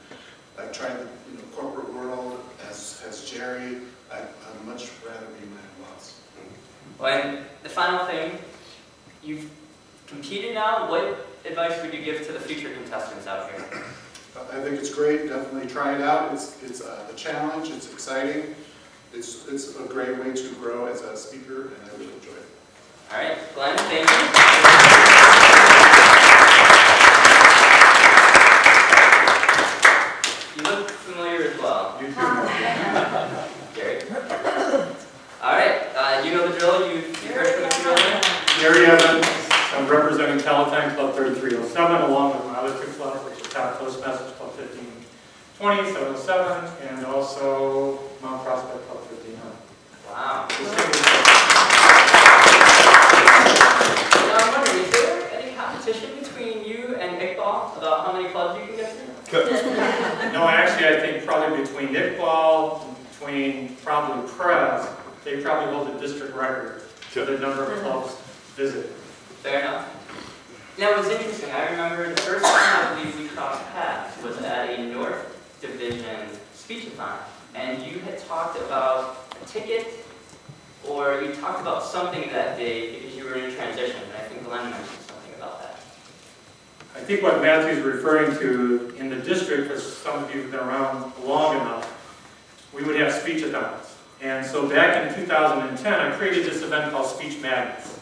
like trying the you know corporate world as as Jerry. I, I'd much rather be my own boss. Well, and the final thing, you've competed now. What advice would you give to the future contestants out here? I think it's great. Definitely try it out. It's it's uh, a challenge. It's exciting. It's it's a great way to grow as a speaker, and I really enjoy it. All right, Glenn, thank you. You look familiar as well. You. Gary. All right, uh, you know the drill. You you heard from the drill. Gary Evans, I'm representing Palatine Club 3307, along with my other two clubs, which is Town Toastmasters Club 1520, 707, and also Mount Prospect Club 1500. Wow. This is- Now, I'm wondering, is there any competition between you and Iqbal about how many clubs you can get through? No, actually, I think probably between Iqbal, between probably Prez, they probably hold the district record for the number of clubs visited. Fair enough. Now, it was interesting. I remember the first time I believe we crossed paths was at a North Division speechathon, and you had talked about a ticket, or you talked about something that day because you were in transition, and I think Glenn mentioned something about that. I think what Matthew's referring to in the district, because some of you have been around long enough, we would have speechathons. And so back in 2010, I created this event called Speech Magnets.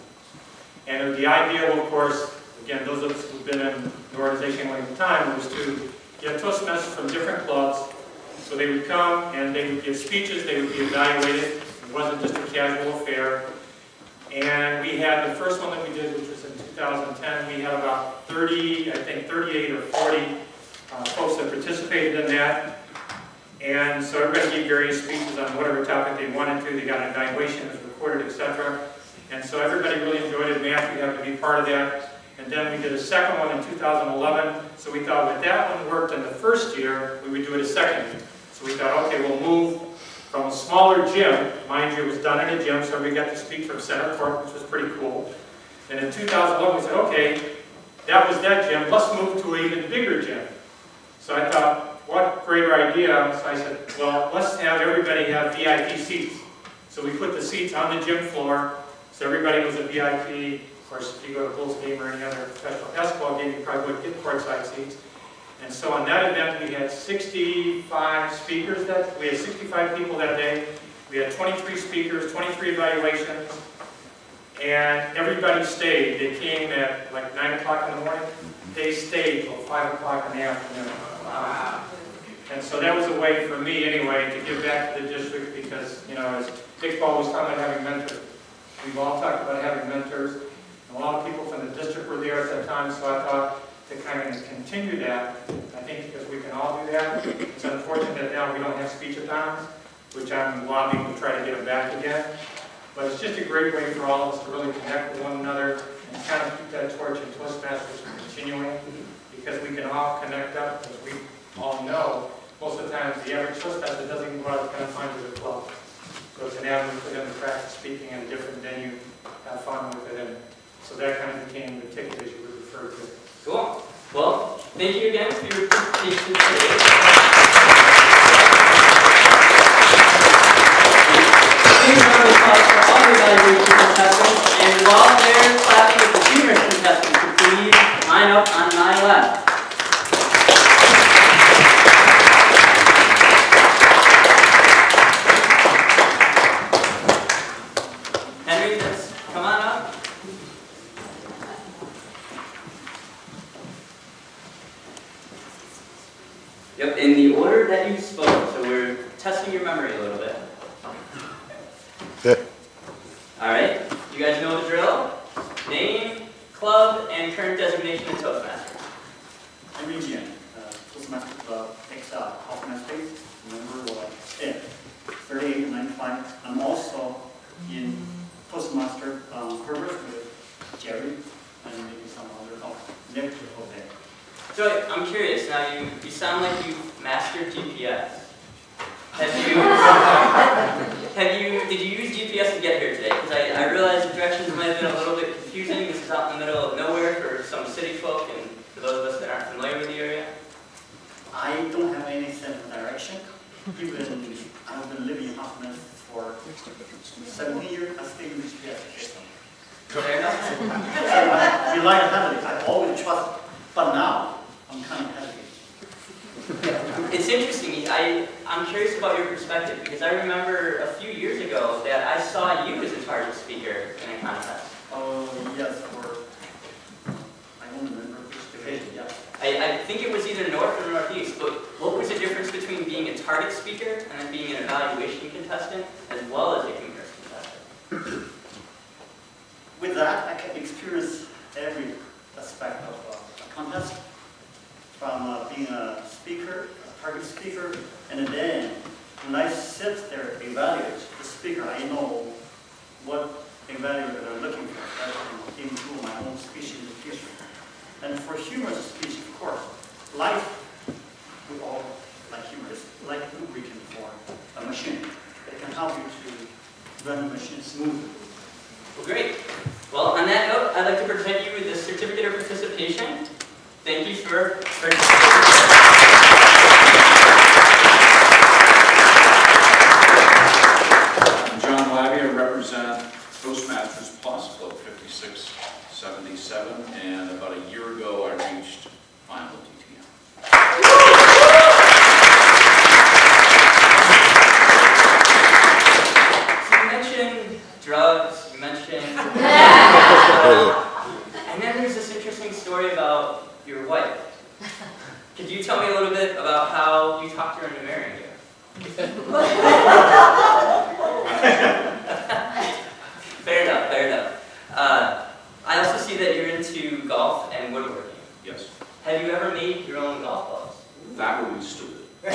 And the idea, of course, again, those of us who've been in the organization a long time, was to get Toastmasters from different clubs. So they would come and they would give speeches, they would be evaluated. It wasn't just a casual affair. And we had the first one that we did, which was in 2010, we had about 30, I think 38 or 40 uh, folks that participated in that. And so everybody gave various speeches on whatever topic they wanted to. They got an evaluation, it was recorded, etc. And so everybody really enjoyed it. Matthew happened to be part of that. And then we did a second one in 2011. So we thought, with that one worked in the first year, we would do it a second year. So we thought, okay, we'll move from a smaller gym. Mind you, it was done in a gym, so we got to speak from center court, which was pretty cool. And in 2011, we said, okay, that was that gym. Let's move to an even bigger gym. So I thought, what greater idea. So I said, well, let's have everybody have VIP seats. So we put the seats on the gym floor, so everybody was a VIP. Of course, if you go to a Bulls game or any other professional basketball game, you probably wouldn't get courtside seats. And so on that event, we had 65 speakers that, we had 65 people that day. We had 23 speakers, 23 evaluations, and everybody stayed. They came at like 9 o'clock in the morning. They stayed till 5 o'clock in the afternoon. Wow. And so that was a way for me, anyway, to give back to the district because, you know, as Iqbal was talking about having mentors. We've all talked about having mentors. And a lot of people from the district were there at that time, so I thought to kind of continue that, I think because we can all do that. It's unfortunate that now we don't have speechathons, which I'm lobbying to try to get them back again. But it's just a great way for all of us to really connect with one another and kind of keep that torch in Toastmasters continuing because we can all connect up, as we all know, most of the times the average Toastmaster doesn't even go out to kind of find a club. So it's an avenue for them to practice speaking in a different venue, have fun with it, and so that kind of became the ticket as you would refer to. Cool. Well, thank you again for your participation today. And while they're clapping the junior contestants, please line up on my left. Henry, let's come on up. Yep, in the order that you spoke, so we're testing your memory a little bit. All right, you guys know the drill? Name, club, and current designation of Toastmaster. I'm Eugene, uh, Toastmaster Club, ex Hoffman Estates, member of F, 38 and 95. I'm also in Toastmaster um, Herbert with Jerry and maybe some other, oh, Nick, okay. So I'm curious, now you, you sound like you've mastered GPS. Have you, have you, did you use GPS to get here today? Because I, I realize the directions might have been a little bit confusing. This is out in the middle of nowhere for some city folk and for those of us that aren't familiar with the area. I don't have any sense of direction. Even I've been living in Hoffman for 17 years, I still use GPS. Fair enough. I rely heavily, I always trust, but now I'm kind of hesitant. It's interesting, I, I'm curious about your perspective because I remember a few years ago that I saw you as a target speaker in a contest. Oh, yes, or, I don't remember which division, yeah. I, I think it was either north or northeast, but what was the difference between being a target speaker and then being an evaluation contestant as well as a concurrent contestant? With that, I can experience every aspect of uh, a contest, from uh, being a speaker, a target speaker, and then when I sit there and evaluate the speaker, I know what evaluator they're looking for. That can improve my own speech in the future. And for humorous speech, of course, life, we all like humorous, like lubricant for a machine. It can help you to run the machine smoothly. Well, great. Well, on that note, I'd like to present you with the certificate of participation. Thank you for participating. I'm John Labby, I represent Toastmasters Plus, Club 5677, and about a year ago, I reached final DTM. So you mentioned drugs, you mentioned... and then there's this interesting story about your wife. Could you tell me a little bit about how you talked her into marrying you? fair enough, fair enough. Uh, I also see that you're into golf and woodworking. Yes, Have you ever made your own golf balls? that would be stupid. All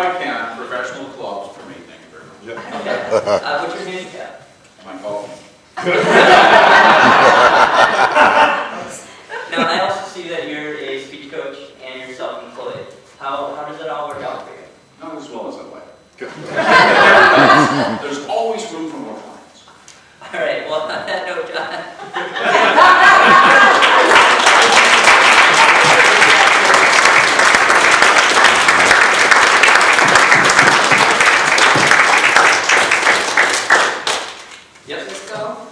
I can, professional clubs for me, thank you very much. Uh, what's your handicap? My golf. Now, I also see that you're a speech coach and you're self-employed. How, how does it all work out for you? Not as well as I'd like. There's always room for more clients. All right, well, on that note, John. Yep. Cisco.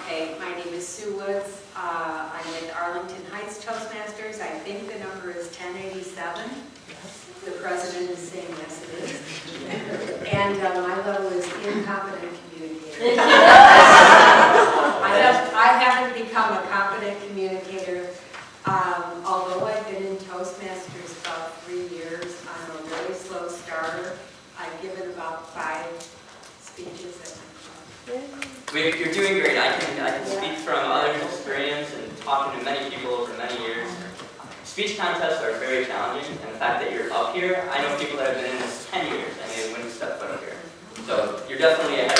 Okay, my name is Sue Woods. Uh, I'm with Arlington Heights Toastmasters. I think the number is 1087. The president is saying yes, it is. And uh, my level is incompetent communicator. I have, I haven't become a competent communicator, um, although I've been in Toastmasters about three years. I'm a really slow starter. I've given about five speeches at my club. You're doing great. I can, I can speak from others' experience and talking to many people over many years. Speech contests are very challenging, and the fact that you're up here, I know people that have been in this 10 years, and they wouldn't step foot up here. So you're definitely ahead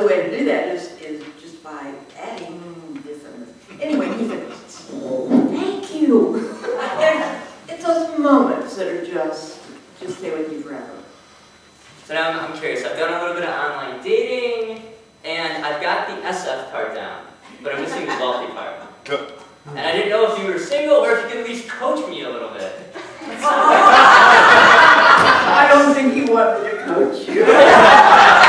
other way to do that is, is just by adding this and this. Anyway, you finish. Thank you. It's those moments that are just, just stay with you forever. So now I'm, I'm curious. I've done a little bit of online dating, and I've got the SF part down, but I'm missing the wealthy part. And I didn't know if you were single or if you could at least coach me a little bit. I don't think he wanted to coach you.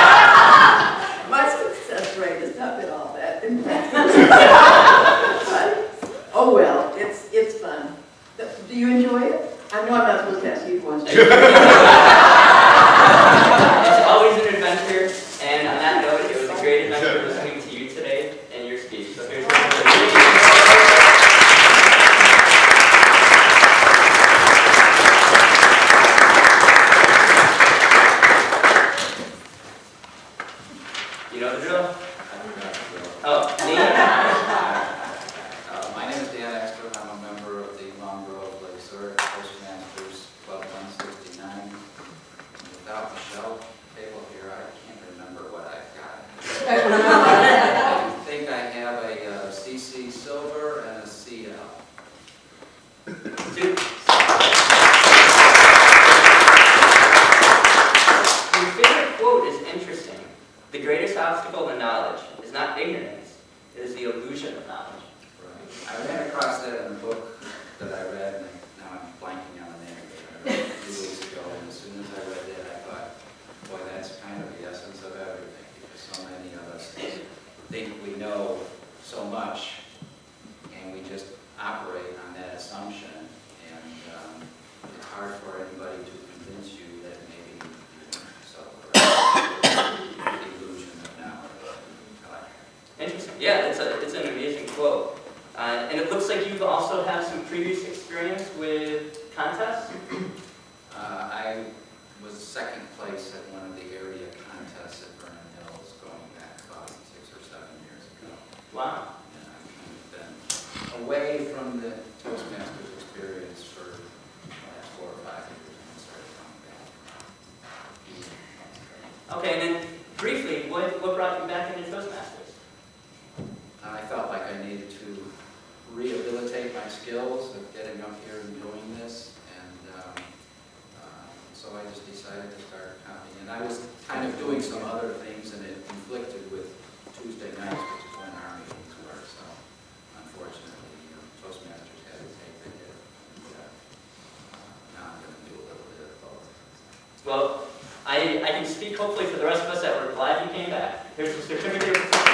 you enjoy it? I know I'm not supposed to ask you questions. Well, I, I can speak hopefully for the rest of us that we're glad you came back. Here's a certificate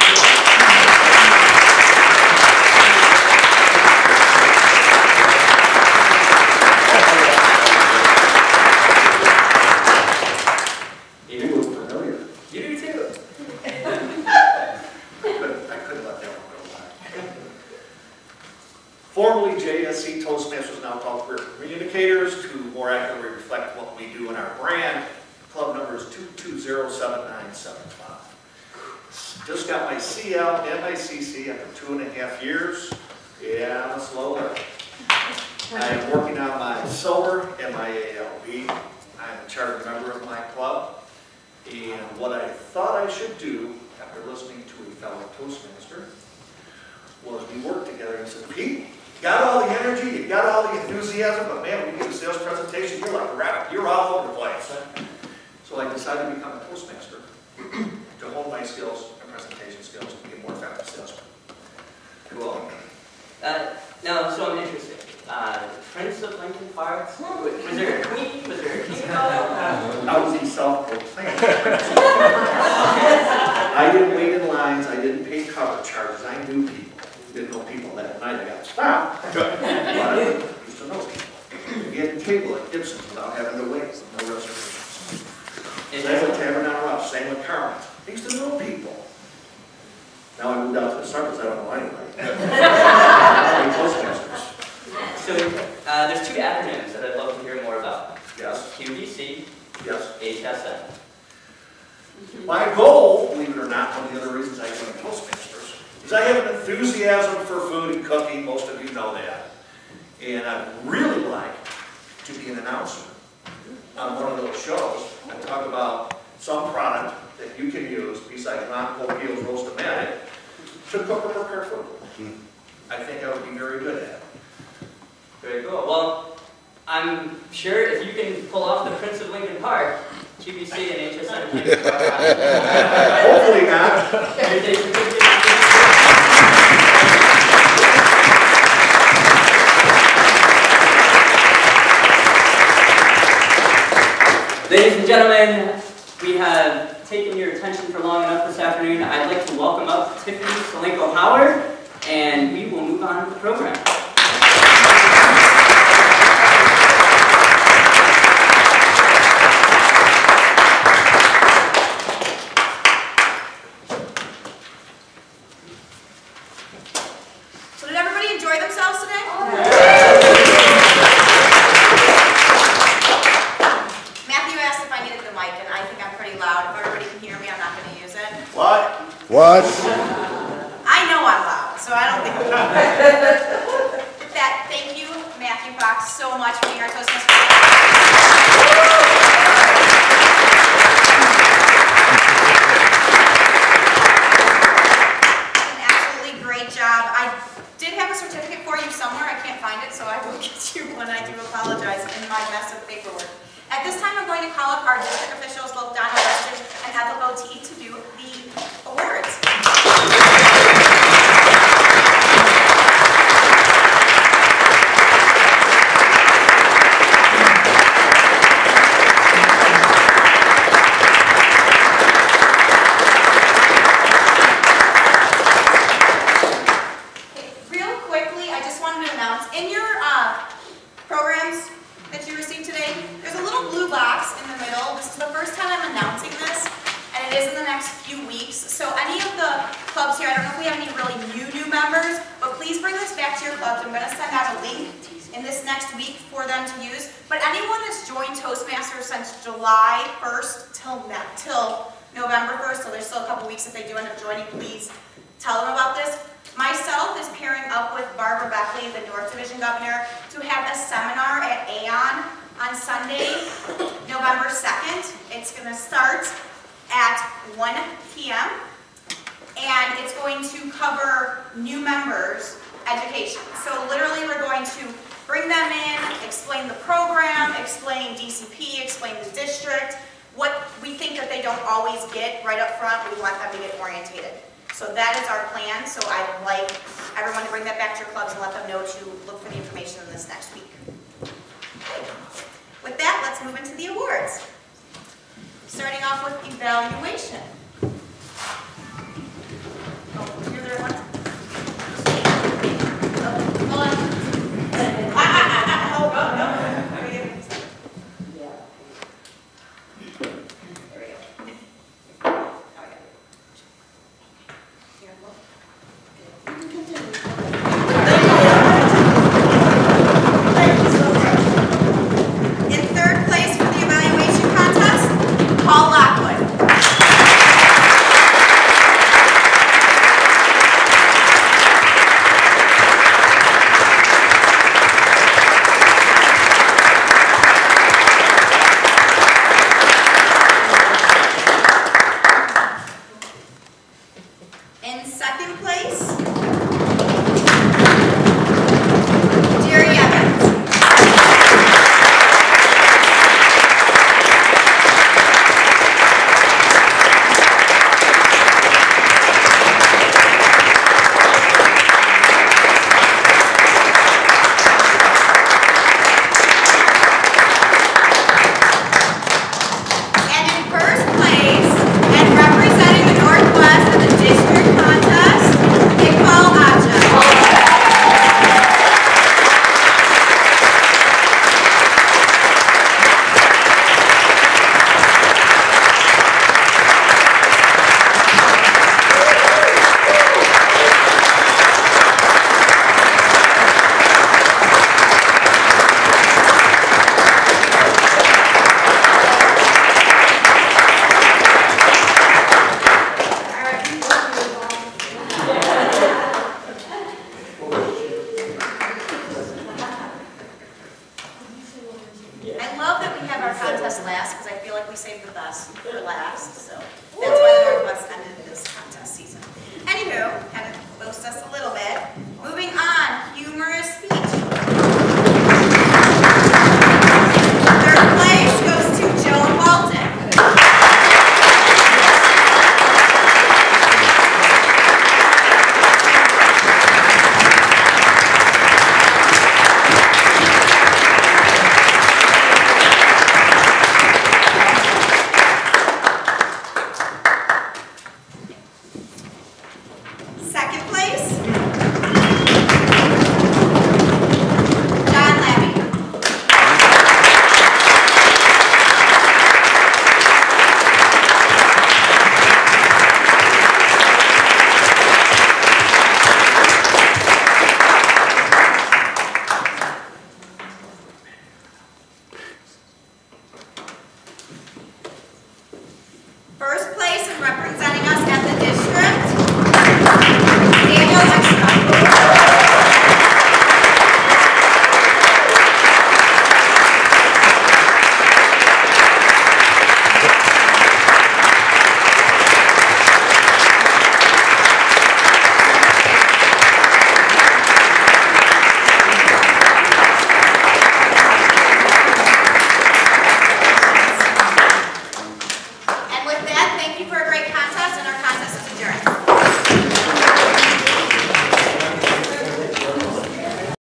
enjoy themselves today? Matthew asked if I needed the mic, and I think I'm pretty loud. If everybody can hear me, I'm not going to use it. What? What?